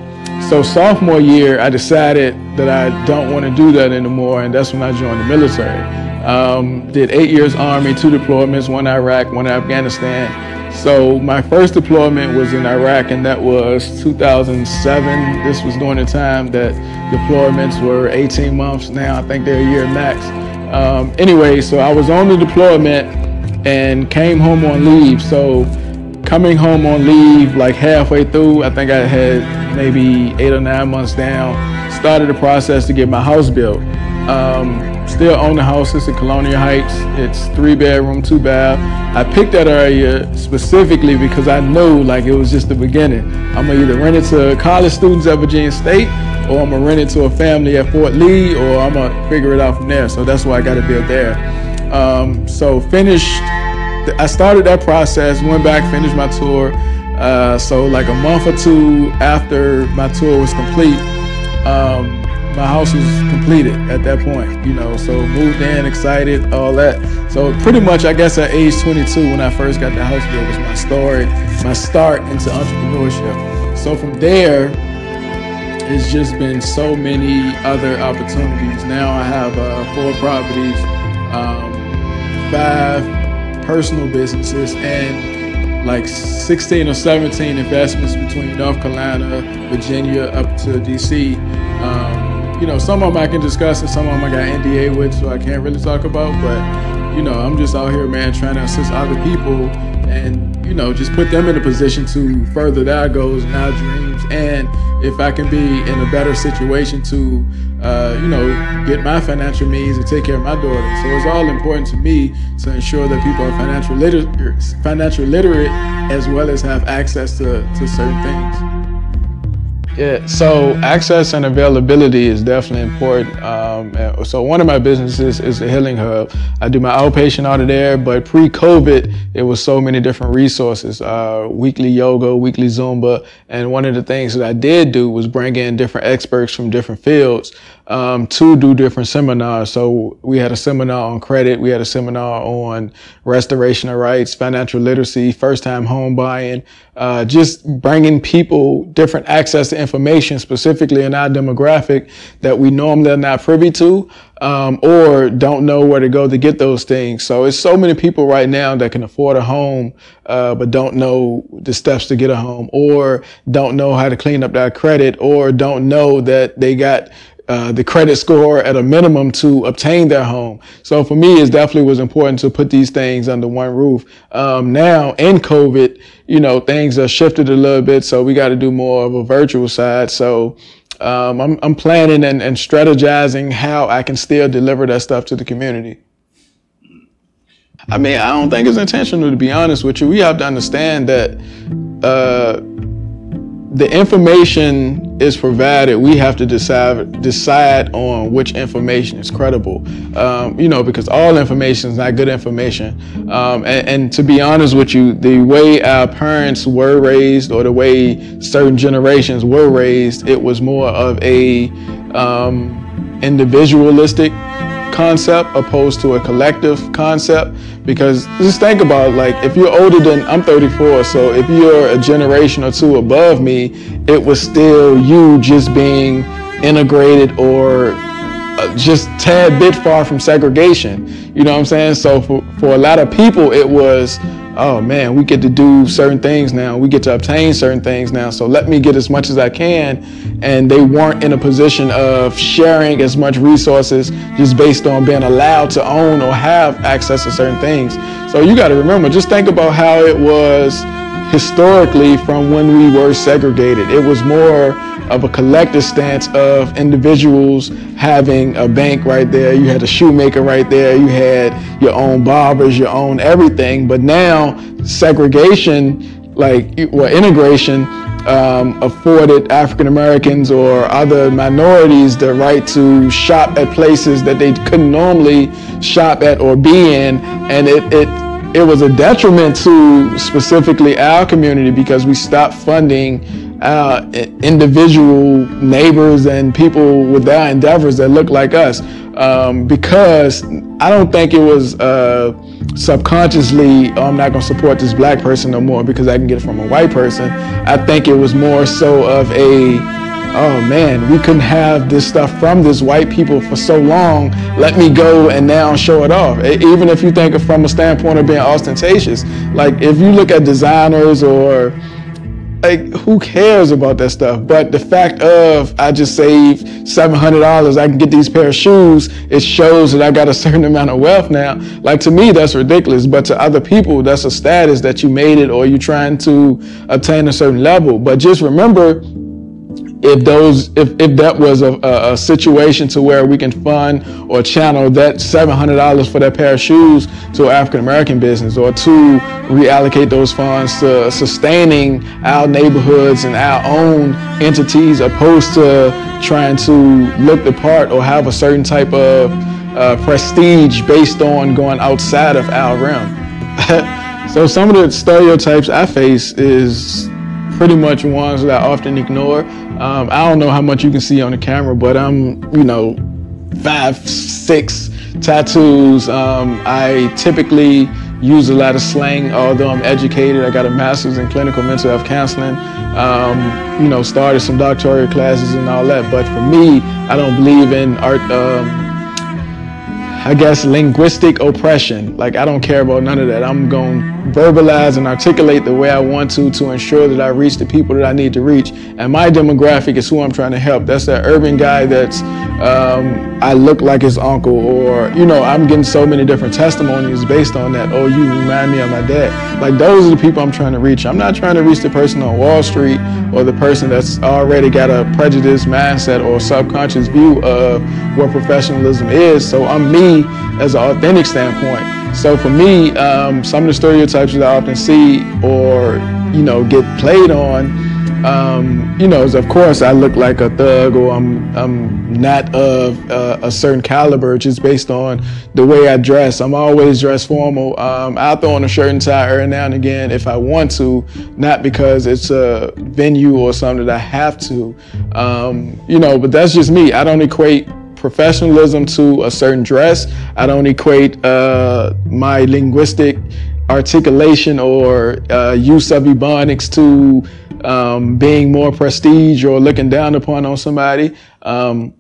so sophomore year, I decided that I don't want to do that anymore, and that's when I joined the military. Um, did eight years Army, two deployments, one Iraq, one Afghanistan. So my first deployment was in Iraq, and that was 2007. This was during the time that deployments were 18 months. Now I think they're a year max. Um, anyway, so I was on the deployment and came home on leave. So coming home on leave, like halfway through, I think I had maybe eight or nine months down. Started the process to get my house built. Um, still own the house. It's in Colonial Heights. It's three bedroom, two bath. I picked that area specifically because I knew like it was just the beginning. I'm gonna either rent it to college students at Virginia State or I'm gonna rent it to a family at Fort Lee or I'm gonna figure it out from there. So that's why I got to build there. Um, so finished, I started that process, went back, finished my tour. Uh, so like a month or two after my tour was complete, um, my house was completed at that point, you know, so moved in, excited, all that. So pretty much, I guess at age 22, when I first got the house built, was my story, my start into entrepreneurship. So from there, it's just been so many other opportunities. Now I have uh, four properties, um, five personal businesses, and like 16 or 17 investments between North Carolina, Virginia, up to DC. Um, you know, some of them I can discuss and some of them I got NDA with, so I can't really talk about. But, you know, I'm just out here, man, trying to assist other people and, you know, just put them in a position to further their goals and their dreams. And if I can be in a better situation to, uh, you know, get my financial means and take care of my daughter. So it's all important to me to ensure that people are financial literate, financial literate as well as have access to, to certain things. Yeah, so access and availability is definitely important. Um, so one of my businesses is the Healing Hub. I do my outpatient out of there, but pre-COVID, it was so many different resources, uh, weekly yoga, weekly Zumba. And one of the things that I did do was bring in different experts from different fields um, to do different seminars. So we had a seminar on credit, we had a seminar on restoration of rights, financial literacy, first time home buying, uh, just bringing people different access to information, specifically in our demographic that we normally are not privy to. Um, or don't know where to go to get those things. So it's so many people right now that can afford a home, uh, but don't know the steps to get a home, or don't know how to clean up their credit, or don't know that they got uh, the credit score at a minimum to obtain their home. So for me, it definitely was important to put these things under one roof. Um, now in COVID, you know, things are shifted a little bit, so we got to do more of a virtual side. So um, I'm, I'm, planning and, and strategizing how I can still deliver that stuff to the community. I mean, I don't think it's intentional to be honest with you. We have to understand that uh, the information is provided. We have to decide decide on which information is credible. Um, you know, because all information is not good information. Um, and, and, to be honest with you, the way our parents were raised, or the way certain generations were raised, it was more of a um, individualistic concept opposed to a collective concept? Because just think about like if you're older than I'm 34 so if you're a generation or two above me it was still you just being integrated or uh, just tad bit far from segregation. You know what I'm saying? So for, for a lot of people it was oh man, we get to do certain things now. We get to obtain certain things now. So let me get as much as I can. And they weren't in a position of sharing as much resources just based on being allowed to own or have access to certain things. So you got to remember, just think about how it was historically from when we were segregated. It was more of a collective stance of individuals having a bank right there. You had a shoemaker right there. You had your own barbers, your own everything. But now segregation, like well, integration, um, afforded African Americans or other minorities the right to shop at places that they couldn't normally shop at or be in, and it, it it was a detriment to specifically our community because we stopped funding our individual neighbors and people with their endeavors that look like us. Um, because I don't think it was uh, subconsciously, oh, I'm not going to support this black person no more because I can get it from a white person. I think it was more so of a, oh man, we couldn't have this stuff from this white people for so long. Let me go and now show it off. Even if you think of from a standpoint of being ostentatious, like if you look at designers or like who cares about that stuff? But the fact of i just saved $700 i can get these pair of shoes it shows that i got a certain amount of wealth now. Like to me that's ridiculous. But to other people that's a status that you made it or you're trying to attain a certain level. But just remember if those if, if that was a, a, situation to where we can fund or channel that $700 for that pair of shoes to African American business or to reallocate those funds to sustaining our neighborhoods and our own entities opposed to trying to look the part or have a certain type of uh, prestige based on going outside of our realm. so some of the stereotypes I face is pretty much ones that I often ignore. Um, I don't know how much you can see on the camera, but I'm, you know, five, six tattoos. Um, I typically use a lot of slang, although I'm educated. I got a master's in clinical mental health counseling. Um, you know, started some doctoral classes and all that. But for me, I don't believe in art. Um, I guess, linguistic oppression. Like, I don't care about none of that. I'm going verbalize and articulate the way I want to to ensure that I reach the people that I need to reach. And my demographic is who I'm trying to help. That's that urban guy that's, um, I look like his uncle, or, you know, I'm getting so many different testimonies based on that. Oh, you remind me of my dad. Like, those are the people I'm trying to reach. I'm not trying to reach the person on Wall Street or the person that's already got a prejudiced mindset or subconscious view of what professionalism is. So I'm me as an authentic standpoint. So for me, um, some of the stereotypes that I often see or, you know, get played on, um, you know, is of course I look like a thug or I'm, I'm not of uh, a certain caliber just based on the way I dress. I'm always dressed formal. Um, I'll throw on a shirt and tie every now and again if I want to, not because it's a venue or something that I have to. Um, you know, but that's just me. I don't equate professionalism to a certain dress. I don't equate uh, my linguistic articulation or uh, use of ebonics to um, being more prestige or looking down upon on somebody. Um,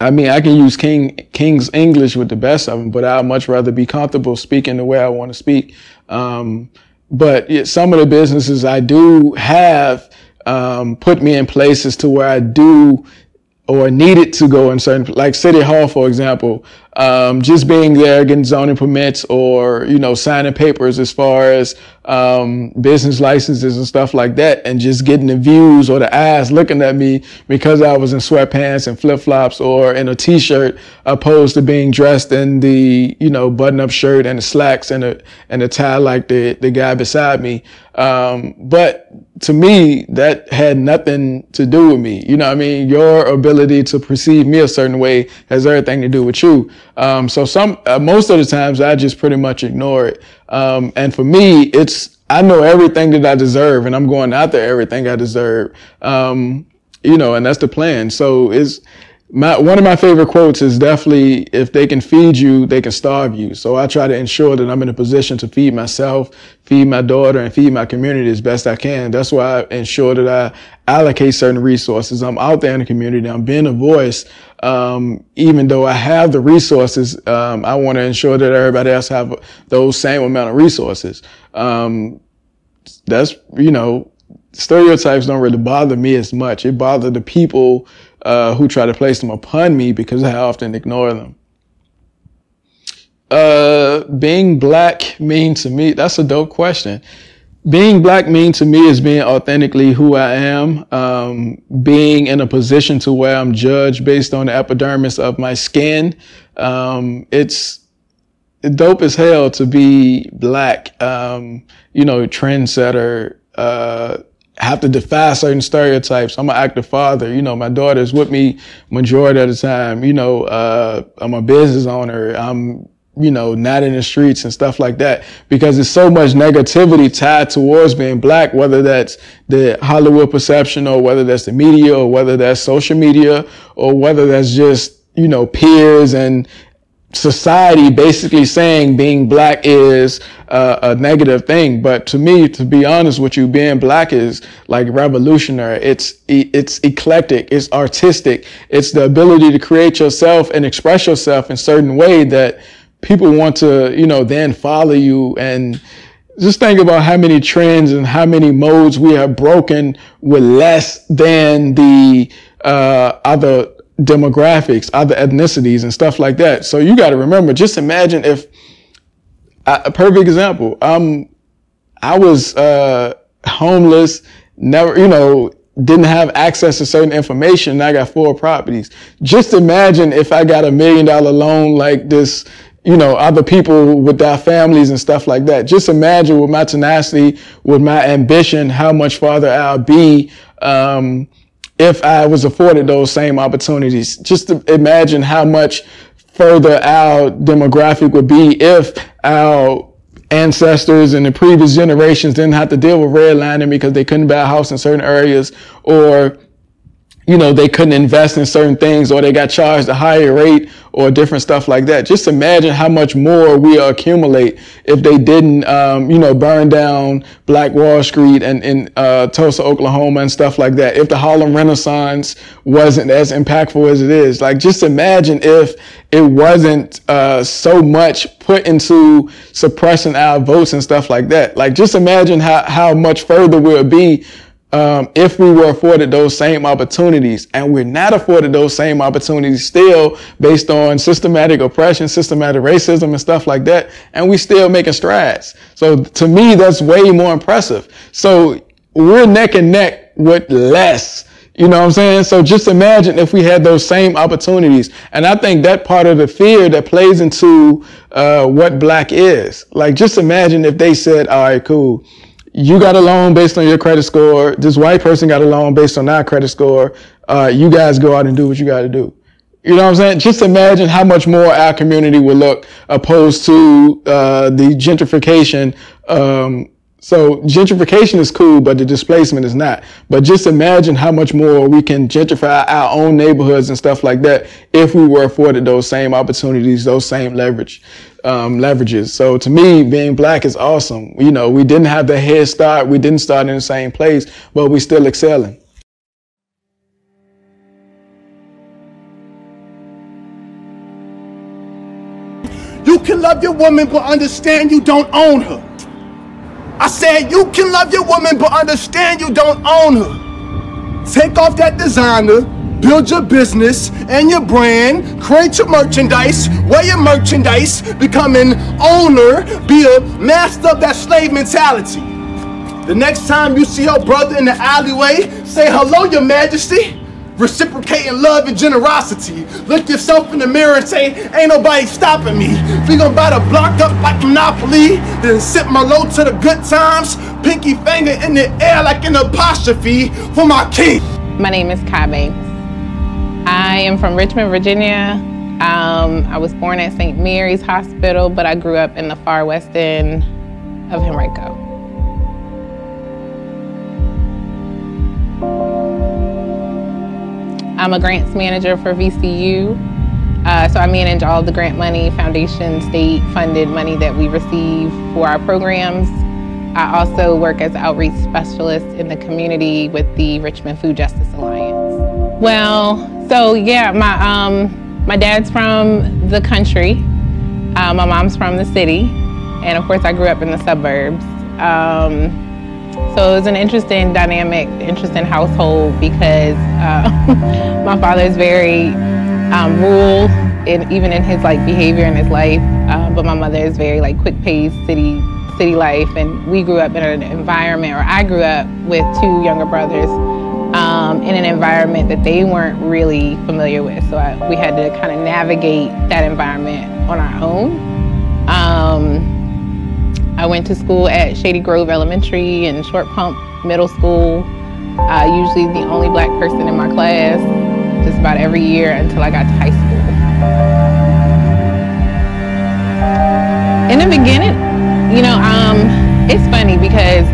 I mean, I can use King King's English with the best of them, but I'd much rather be comfortable speaking the way I want to speak. Um, but some of the businesses I do have um, put me in places to where I do or needed to go in certain, like City Hall, for example, um, just being there, getting zoning permits or, you know, signing papers as far as um, business licenses and stuff like that, and just getting the views or the eyes looking at me because I was in sweatpants and flip flops or in a t shirt, opposed to being dressed in the, you know, button up shirt and the slacks and a, and a tie like the, the guy beside me. Um, but to me, that had nothing to do with me. You know I mean? Your ability to perceive me a certain way has everything to do with you. Um, so some, uh, most of the times I just pretty much ignore it. Um, and for me, it's, I know everything that I deserve and I'm going after everything I deserve. Um, you know, and that's the plan. So it's, my, one of my favorite quotes is definitely if they can feed you, they can starve you. So I try to ensure that I'm in a position to feed myself, feed my daughter, and feed my community as best I can. That's why I ensure that I allocate certain resources. I'm out there in the community. I'm being a voice. Um, even though I have the resources, um, I want to ensure that everybody else have those same amount of resources. Um, that's, you know, stereotypes don't really bother me as much. It bothers the people uh, who try to place them upon me because I often ignore them. Uh, being black mean to me? That's a dope question. Being black mean to me is being authentically who I am, um, being in a position to where I'm judged based on the epidermis of my skin. Um, it's dope as hell to be black, um, you know, trendsetter, uh, have to defy certain stereotypes. I'm an active father. You know, my daughter's with me majority of the time. You know, uh, I'm a business owner. I'm you know, not in the streets and stuff like that because there's so much negativity tied towards being black, whether that's the Hollywood perception or whether that's the media or whether that's social media or whether that's just, you know, peers and society basically saying being black is uh, a negative thing. But to me, to be honest with you, being black is like revolutionary. It's, it's eclectic. It's artistic. It's the ability to create yourself and express yourself in certain way that people want to, you know, then follow you and just think about how many trends and how many modes we have broken with less than the uh, other demographics, other ethnicities, and stuff like that. So you got to remember. Just imagine if a perfect example. Um, I was uh, homeless, never, you know, didn't have access to certain information. And I got four properties. Just imagine if I got a million dollar loan like this you know, other people with their families and stuff like that. Just imagine with my tenacity, with my ambition, how much farther I'll be um, if I was afforded those same opportunities. Just imagine how much further our demographic would be if our ancestors and the previous generations didn't have to deal with redlining because they couldn't buy a house in certain areas or you know, they couldn't invest in certain things or they got charged a higher rate or different stuff like that. Just imagine how much more we accumulate if they didn't, um, you know, burn down Black Wall Street and in uh, Tulsa, Oklahoma and stuff like that. If the Harlem Renaissance wasn't as impactful as it is, like just imagine if it wasn't uh, so much put into suppressing our votes and stuff like that. Like just imagine how, how much further we'll be um, if we were afforded those same opportunities and we're not afforded those same opportunities still based on systematic oppression, systematic racism and stuff like that, and we still making strides. So to me, that's way more impressive. So we're neck and neck with less. You know what I'm saying? So just imagine if we had those same opportunities. And I think that part of the fear that plays into uh, what black is. Like just imagine if they said, all right, cool you got a loan based on your credit score. This white person got a loan based on our credit score. Uh, you guys go out and do what you got to do. You know what I'm saying? Just imagine how much more our community would look opposed to uh, the gentrification. Um, so gentrification is cool, but the displacement is not. But just imagine how much more we can gentrify our own neighborhoods and stuff like that if we were afforded those same opportunities, those same leverage um, leverages. So to me, being black is awesome. You know, we didn't have the head start. We didn't start in the same place, but we still excelling. You can love your woman, but understand you don't own her. I said you can love your woman, but understand you don't own her. Take off that designer, build your business and your brand, create your merchandise, wear your merchandise, become an owner, be a master of that slave mentality. The next time you see your brother in the alleyway, say hello, your majesty. Reciprocating love and generosity. Look yourself in the mirror and say, ain't nobody stopping me. We gonna buy the block up like Monopoly, then sip my low to the good times, pinky finger in the air like an apostrophe for my king. My name is Kai Banks. I am from Richmond, Virginia. Um, I was born at St. Mary's Hospital, but I grew up in the far west end of Henrico. I'm a grants manager for VCU. Uh, so I manage all the grant money, foundation, state funded money that we receive for our programs. I also work as outreach specialist in the community with the Richmond Food Justice Alliance. Well, so yeah, my um, my dad's from the country. Uh, my mom's from the city, and of course I grew up in the suburbs. Um, so it was an interesting dynamic, interesting household because uh, my father is very um, rural, in, even in his like behavior in his life. Uh, but my mother is very like quick-paced city city life, and we grew up in an environment, or I grew up with two younger brothers um, in an environment that they weren't really familiar with. So I, we had to kind of navigate that environment on our own. Um, I went to school at Shady Grove Elementary and Short Pump Middle School. Uh, usually the only black person in my class, just about every year until I got to high school. in the beginning, you know, um, it's funny because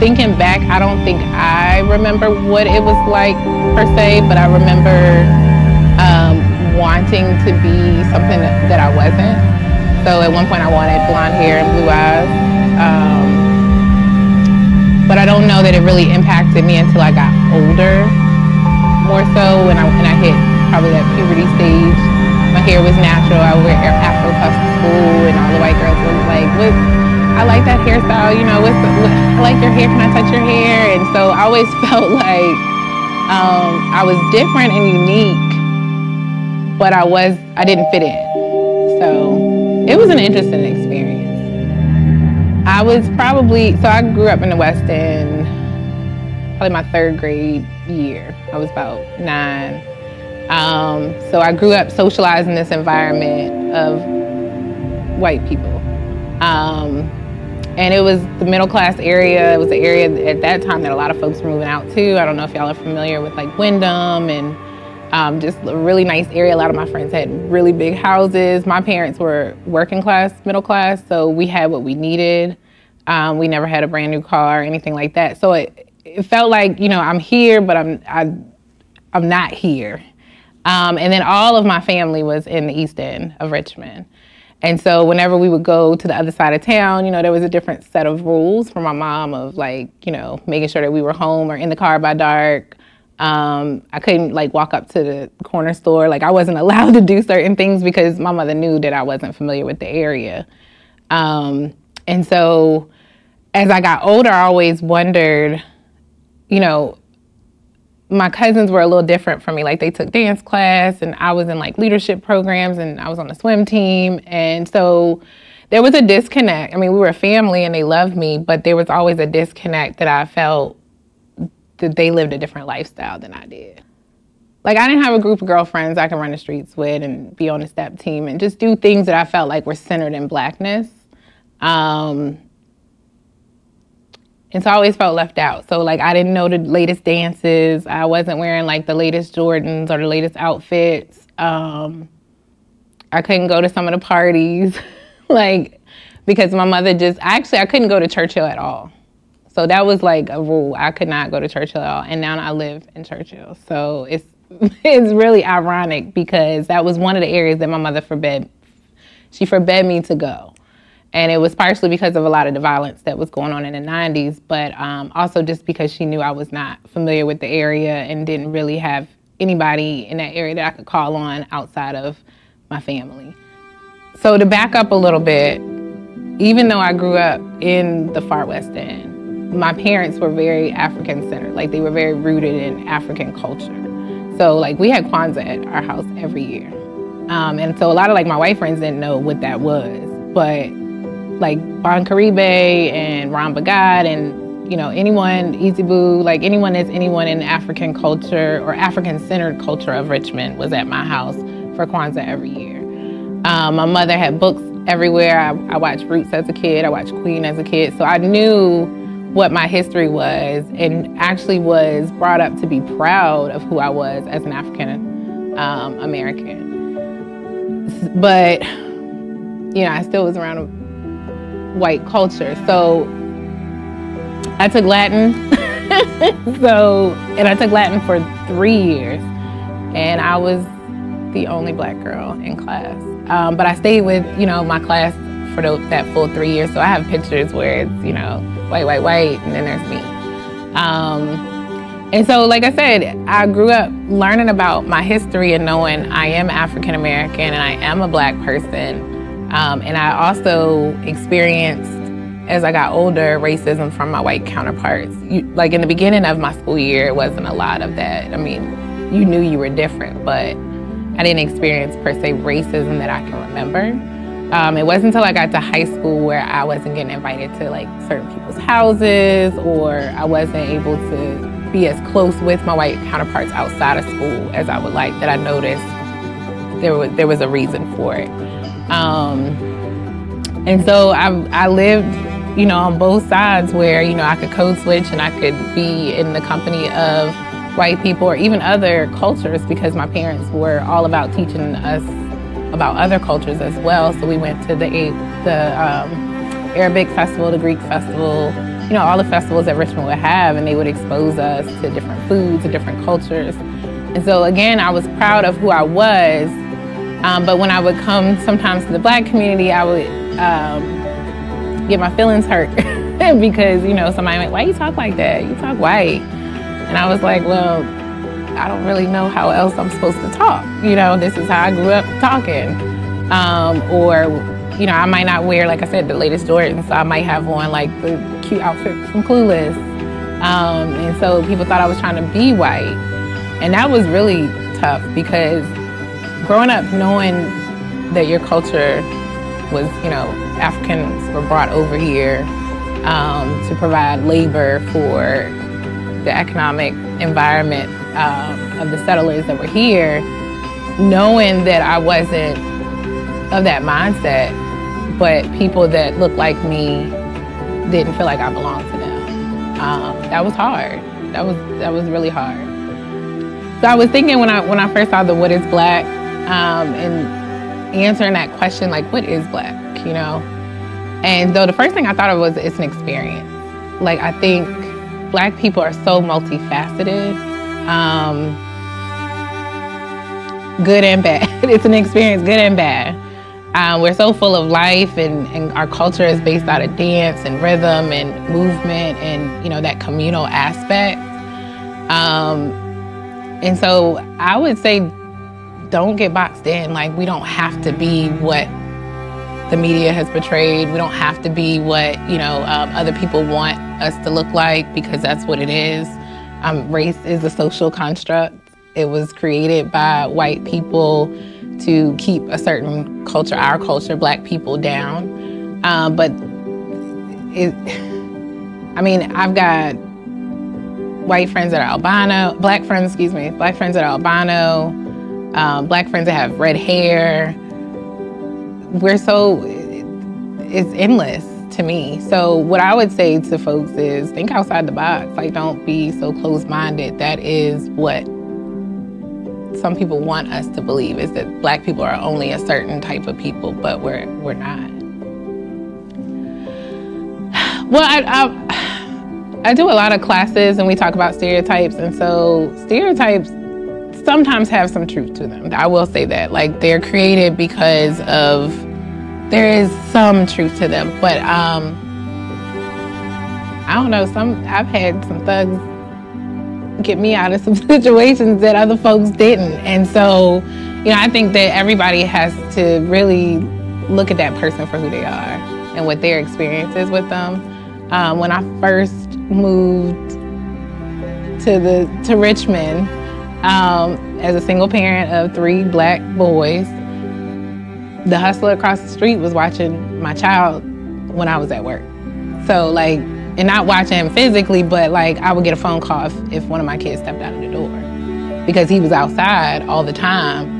thinking back, I don't think I remember what it was like per se, but I remember um, wanting to be something that I wasn't. So at one point I wanted blonde hair and blue eyes. Um, but I don't know that it really impacted me until I got older, more so when I, when I hit probably that puberty stage. My hair was natural. I wear afro puffs to school and all the white girls were like, what? I like that hairstyle, you know, what's what, I like your hair, can I touch your hair? And so I always felt like um, I was different and unique, but I was, I didn't fit in. Was an interesting experience. I was probably, so I grew up in the West End, probably my third grade year. I was about nine. Um, so I grew up socialized in this environment of white people. Um, and it was the middle class area. It was the area at that time that a lot of folks were moving out to. I don't know if y'all are familiar with like Wyndham and um, just a really nice area. A lot of my friends had really big houses. My parents were working class, middle class, so we had what we needed. Um, we never had a brand new car or anything like that. So it, it felt like you know I'm here, but I'm I, I'm not here. Um, and then all of my family was in the East End of Richmond. And so whenever we would go to the other side of town, you know, there was a different set of rules for my mom of like, you know, making sure that we were home or in the car by dark. Um, I couldn't like walk up to the corner store. Like I wasn't allowed to do certain things because my mother knew that I wasn't familiar with the area. Um, and so as I got older, I always wondered, you know, my cousins were a little different from me. Like they took dance class and I was in like leadership programs and I was on the swim team. And so there was a disconnect. I mean, we were a family and they loved me, but there was always a disconnect that I felt that they lived a different lifestyle than I did. Like I didn't have a group of girlfriends I could run the streets with and be on the step team and just do things that I felt like were centered in blackness. Um, and so I always felt left out. So like I didn't know the latest dances. I wasn't wearing like the latest Jordans or the latest outfits. Um, I couldn't go to some of the parties, like because my mother just actually I couldn't go to Churchill at all. So that was like a rule. I could not go to Churchill at all. And now I live in Churchill. So it's it's really ironic because that was one of the areas that my mother forbade she forbade me to go. And it was partially because of a lot of the violence that was going on in the 90s, but um, also just because she knew I was not familiar with the area and didn't really have anybody in that area that I could call on outside of my family. So to back up a little bit, even though I grew up in the far west end, my parents were very African centered. Like they were very rooted in African culture. So like we had Kwanzaa at our house every year. Um, and so a lot of like my white friends didn't know what that was. But like Bon Caribe and Ron Bagad and you know anyone Easy Boo like anyone that's anyone in African culture or African centered culture of Richmond was at my house for Kwanzaa every year. Um, my mother had books everywhere. I, I watched Roots as a kid. I watched Queen as a kid, so I knew what my history was and actually was brought up to be proud of who I was as an African um, American. But you know, I still was around white culture. So I took Latin. so, and I took Latin for three years. And I was the only black girl in class. Um, but I stayed with, you know, my class for the, that full three years. So I have pictures where it's, you know, white, white, white, and then there's me. Um, and so, like I said, I grew up learning about my history and knowing I am African American and I am a black person. Um, and I also experienced, as I got older, racism from my white counterparts. You, like in the beginning of my school year, it wasn't a lot of that. I mean, you knew you were different, but I didn't experience per se racism that I can remember. Um, it wasn't until I got to high school where I wasn't getting invited to like certain people's houses or I wasn't able to be as close with my white counterparts outside of school as I would like that I noticed there was, there was a reason for it. Um, and so I, I lived, you know, on both sides where, you know, I could code switch and I could be in the company of white people or even other cultures because my parents were all about teaching us about other cultures as well. So we went to the the um, Arabic festival, the Greek festival, you know, all the festivals that Richmond would have, and they would expose us to different foods and different cultures. And so again, I was proud of who I was. Um, but when I would come sometimes to the black community, I would um, get my feelings hurt because, you know, somebody went, why you talk like that? You talk white. And I was like, well, I don't really know how else I'm supposed to talk. You know, this is how I grew up talking. Um, or, you know, I might not wear, like I said, the latest Jordans. So I might have on like the cute outfit from Clueless. Um, and so people thought I was trying to be white. And that was really tough because growing up knowing that your culture was, you know, Africans were brought over here um, to provide labor for the economic environment um, of the settlers that were here, knowing that I wasn't of that mindset, but people that looked like me didn't feel like I belonged to them. Um, that was hard. That was that was really hard. So I was thinking when I when I first saw the "What is Black" um, and answering that question, like, "What is black?" You know, and though the first thing I thought of was it's an experience. Like I think black people are so multifaceted, um, good and bad. it's an experience, good and bad. Um, we're so full of life, and, and our culture is based out of dance and rhythm and movement, and you know that communal aspect. Um, and so I would say, don't get boxed in. Like we don't have to be what the media has portrayed. We don't have to be what you know um, other people want us to look like because that's what it is. Um, race is a social construct. It was created by white people to keep a certain culture, our culture, black people down. Um, but it, I mean, I've got white friends that are albino, black friends, excuse me, black friends that are albino, um, black friends that have red hair, we're so it's endless to me. So what I would say to folks is think outside the box. Like don't be so closed-minded. That is what some people want us to believe is that black people are only a certain type of people, but we're we're not. Well, I, I, I do a lot of classes and we talk about stereotypes, and so stereotypes sometimes have some truth to them. I will say that. Like they're created because of there is some truth to them, but um I don't know, some I've had some thugs get me out of some situations that other folks didn't. And so, you know, I think that everybody has to really look at that person for who they are and what their experience is with them. Um, when I first moved to the to Richmond, um, as a single parent of three black boys, the hustler across the street was watching my child when I was at work. So like, and not watching him physically, but like I would get a phone call if, if one of my kids stepped out of the door because he was outside all the time.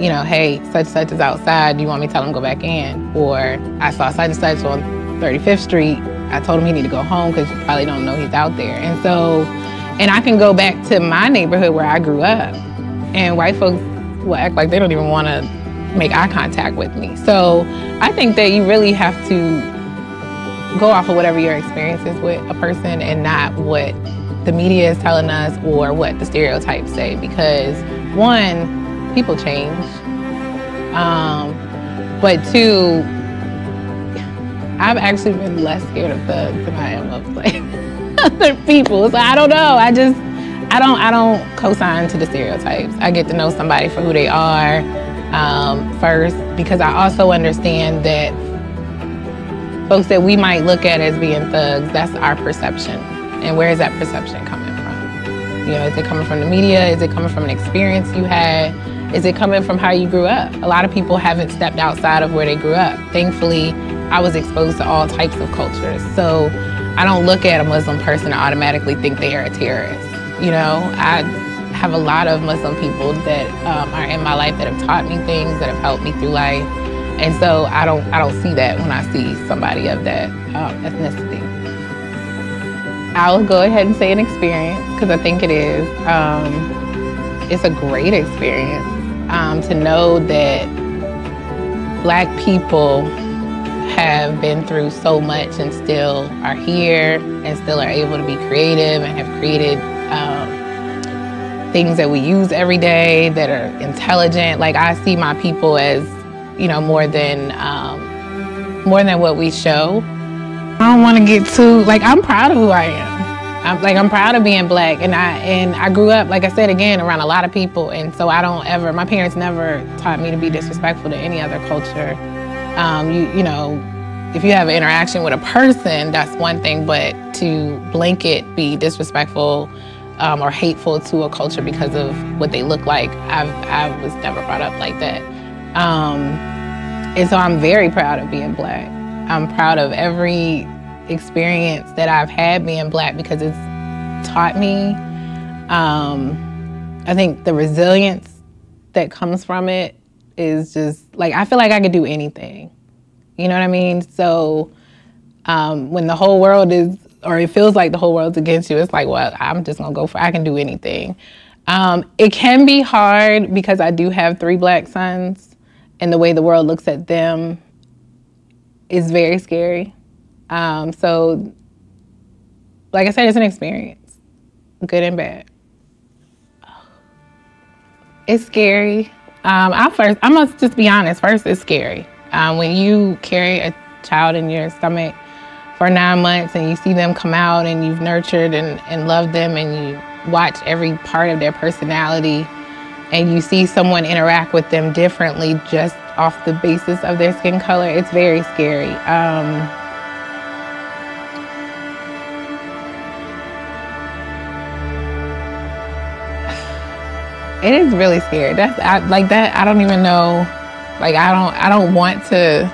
You know, hey, such such is outside. Do you want me to tell him to go back in? Or I saw such and such on 35th Street. I told him he need to go home because you probably don't know he's out there. And so and I can go back to my neighborhood where I grew up, and white folks will act like they don't even want to make eye contact with me. So I think that you really have to go off of whatever your experience is with a person and not what the media is telling us or what the stereotypes say. Because one, people change. Um, but two, I've actually been less scared of thugs than I am of like other people. So I don't know. I just I don't I don't co-sign to the stereotypes. I get to know somebody for who they are um, first because I also understand that folks that we might look at as being thugs, that's our perception. And where is that perception coming from? You know, is it coming from the media? Is it coming from an experience you had? Is it coming from how you grew up? A lot of people haven't stepped outside of where they grew up. Thankfully, I was exposed to all types of cultures. So I don't look at a Muslim person and automatically think they are a terrorist. You know, I have a lot of Muslim people that um, are in my life that have taught me things, that have helped me through life. And so I don't, I don't see that when I see somebody of that um, ethnicity. I'll go ahead and say an experience because I think it is. Um, it's a great experience um, to know that black people have been through so much and still are here and still are able to be creative and have created um, things that we use every day that are intelligent. Like I see my people as, you know, more than um, more than what we show. I don't want to get too like I'm proud of who I am. I'm like I'm proud of being black, and I and I grew up, like I said again, around a lot of people, and so I don't ever. My parents never taught me to be disrespectful to any other culture. Um, you you know, if you have an interaction with a person, that's one thing, but to blanket be disrespectful um, or hateful to a culture because of what they look like, I've I was never brought up like that. Um, and so I'm very proud of being black. I'm proud of every experience that I've had being black because it's taught me, um, I think the resilience that comes from it is just like, I feel like I could do anything. You know what I mean? So um, when the whole world is, or it feels like the whole world's against you, it's like, well, I'm just gonna go for, I can do anything. Um, it can be hard because I do have three black sons, and the way the world looks at them is very scary. Um, so, like I said, it's an experience, good and bad. It's scary. Um, I first, I must just be honest. First, it's scary um, when you carry a child in your stomach for nine months and you see them come out and you've nurtured and, and loved them and you watch every part of their personality and you see someone interact with them differently just off the basis of their skin color, it's very scary. Um, It is really scary. That's I, like that. I don't even know. Like I don't. I don't want to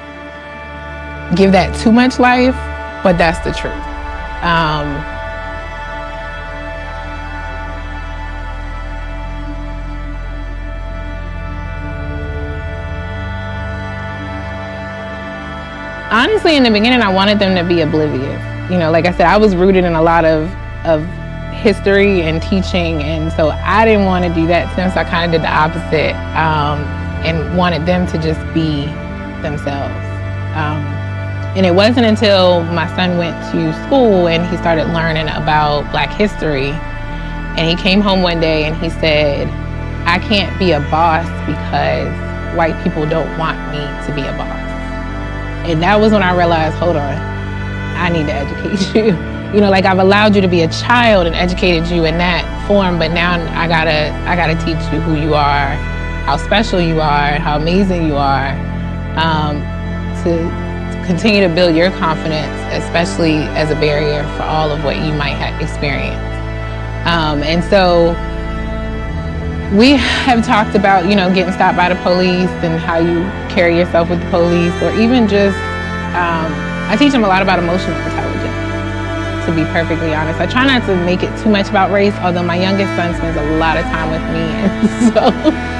give that too much life, but that's the truth. Um, honestly, in the beginning, I wanted them to be oblivious. You know, like I said, I was rooted in a lot of of history and teaching, and so I didn't want to do that since I kind of did the opposite um, and wanted them to just be themselves. Um, and it wasn't until my son went to school and he started learning about Black history, and he came home one day and he said, I can't be a boss because white people don't want me to be a boss. And that was when I realized, hold on, I need to educate you you know, like I've allowed you to be a child and educated you in that form, but now I gotta, I gotta teach you who you are, how special you are, how amazing you are, um, to continue to build your confidence, especially as a barrier for all of what you might have experienced. Um, and so we have talked about, you know, getting stopped by the police and how you carry yourself with the police, or even just, um, I teach them a lot about emotional intelligence to be perfectly honest. I try not to make it too much about race, although my youngest son spends a lot of time with me. And so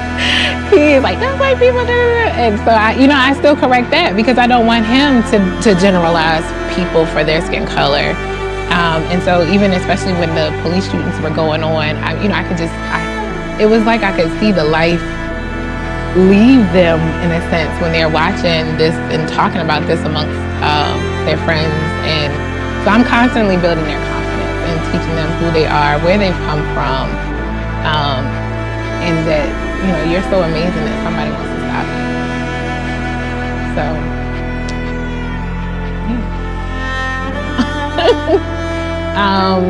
he's like, that's white people. And so, I, you know, I still correct that because I don't want him to, to generalize people for their skin color. Um, and so even especially when the police shootings were going on, I, you know, I could just, I, it was like I could see the life leave them in a sense when they're watching this and talking about this amongst um, their friends and so I'm constantly building their confidence and teaching them who they are, where they've come from, um, and that you know you're so amazing that somebody wants to stop you. So, yeah. um,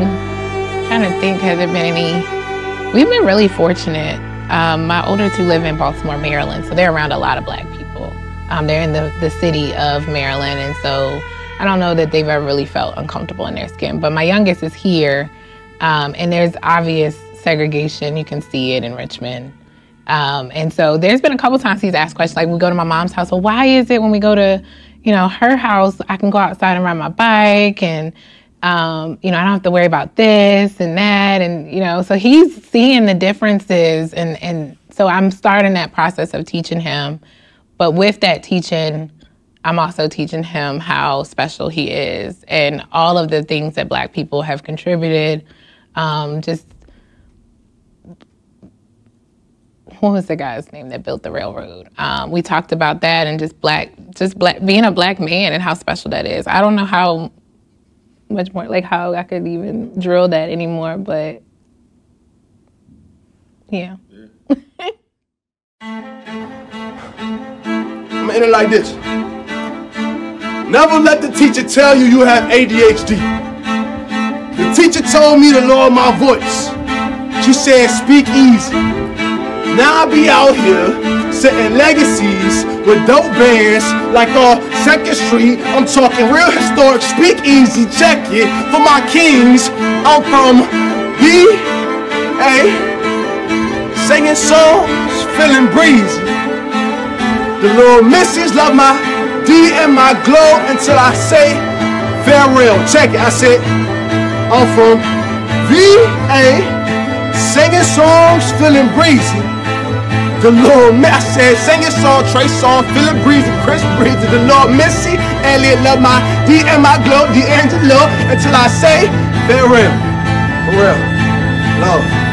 trying to think, has there been any? We've been really fortunate. Um, my older two live in Baltimore, Maryland, so they're around a lot of Black people. Um, they're in the, the city of Maryland, and so I don't know that they've ever really felt uncomfortable in their skin. But my youngest is here, um, and there's obvious segregation. You can see it in Richmond. Um, and so there's been a couple times he's asked questions like, we go to my mom's house. Well, why is it when we go to, you know, her house, I can go outside and ride my bike and, um, you know, I don't have to worry about this and that. And, you know, so he's seeing the differences. And, and so I'm starting that process of teaching him. But with that teaching, I'm also teaching him how special he is and all of the things that Black people have contributed. Um, just what was the guy's name that built the railroad? Um, we talked about that and just black, just black, being a black man and how special that is. I don't know how much more, like how I could even drill that anymore, but yeah. I'm gonna it like this. Never let the teacher tell you you have ADHD. The teacher told me to lower my voice. She said, speak easy. Now I be out here setting legacies with dope bands like on 2nd Street. I'm talking real historic, speak easy, check it. For my kings, I'm from VA Singing songs, feeling breezy. The little missus love my D and my glow until I say farewell. Check it, I said, I'm from VA, singing songs, feeling breezy. The Lord, I said, singing song, Trey Songz, feeling breezy, Chris breezy. The Lord, Missy, Elliott, love my D and my glow, D'Angelo, until I say farewell. For real, love.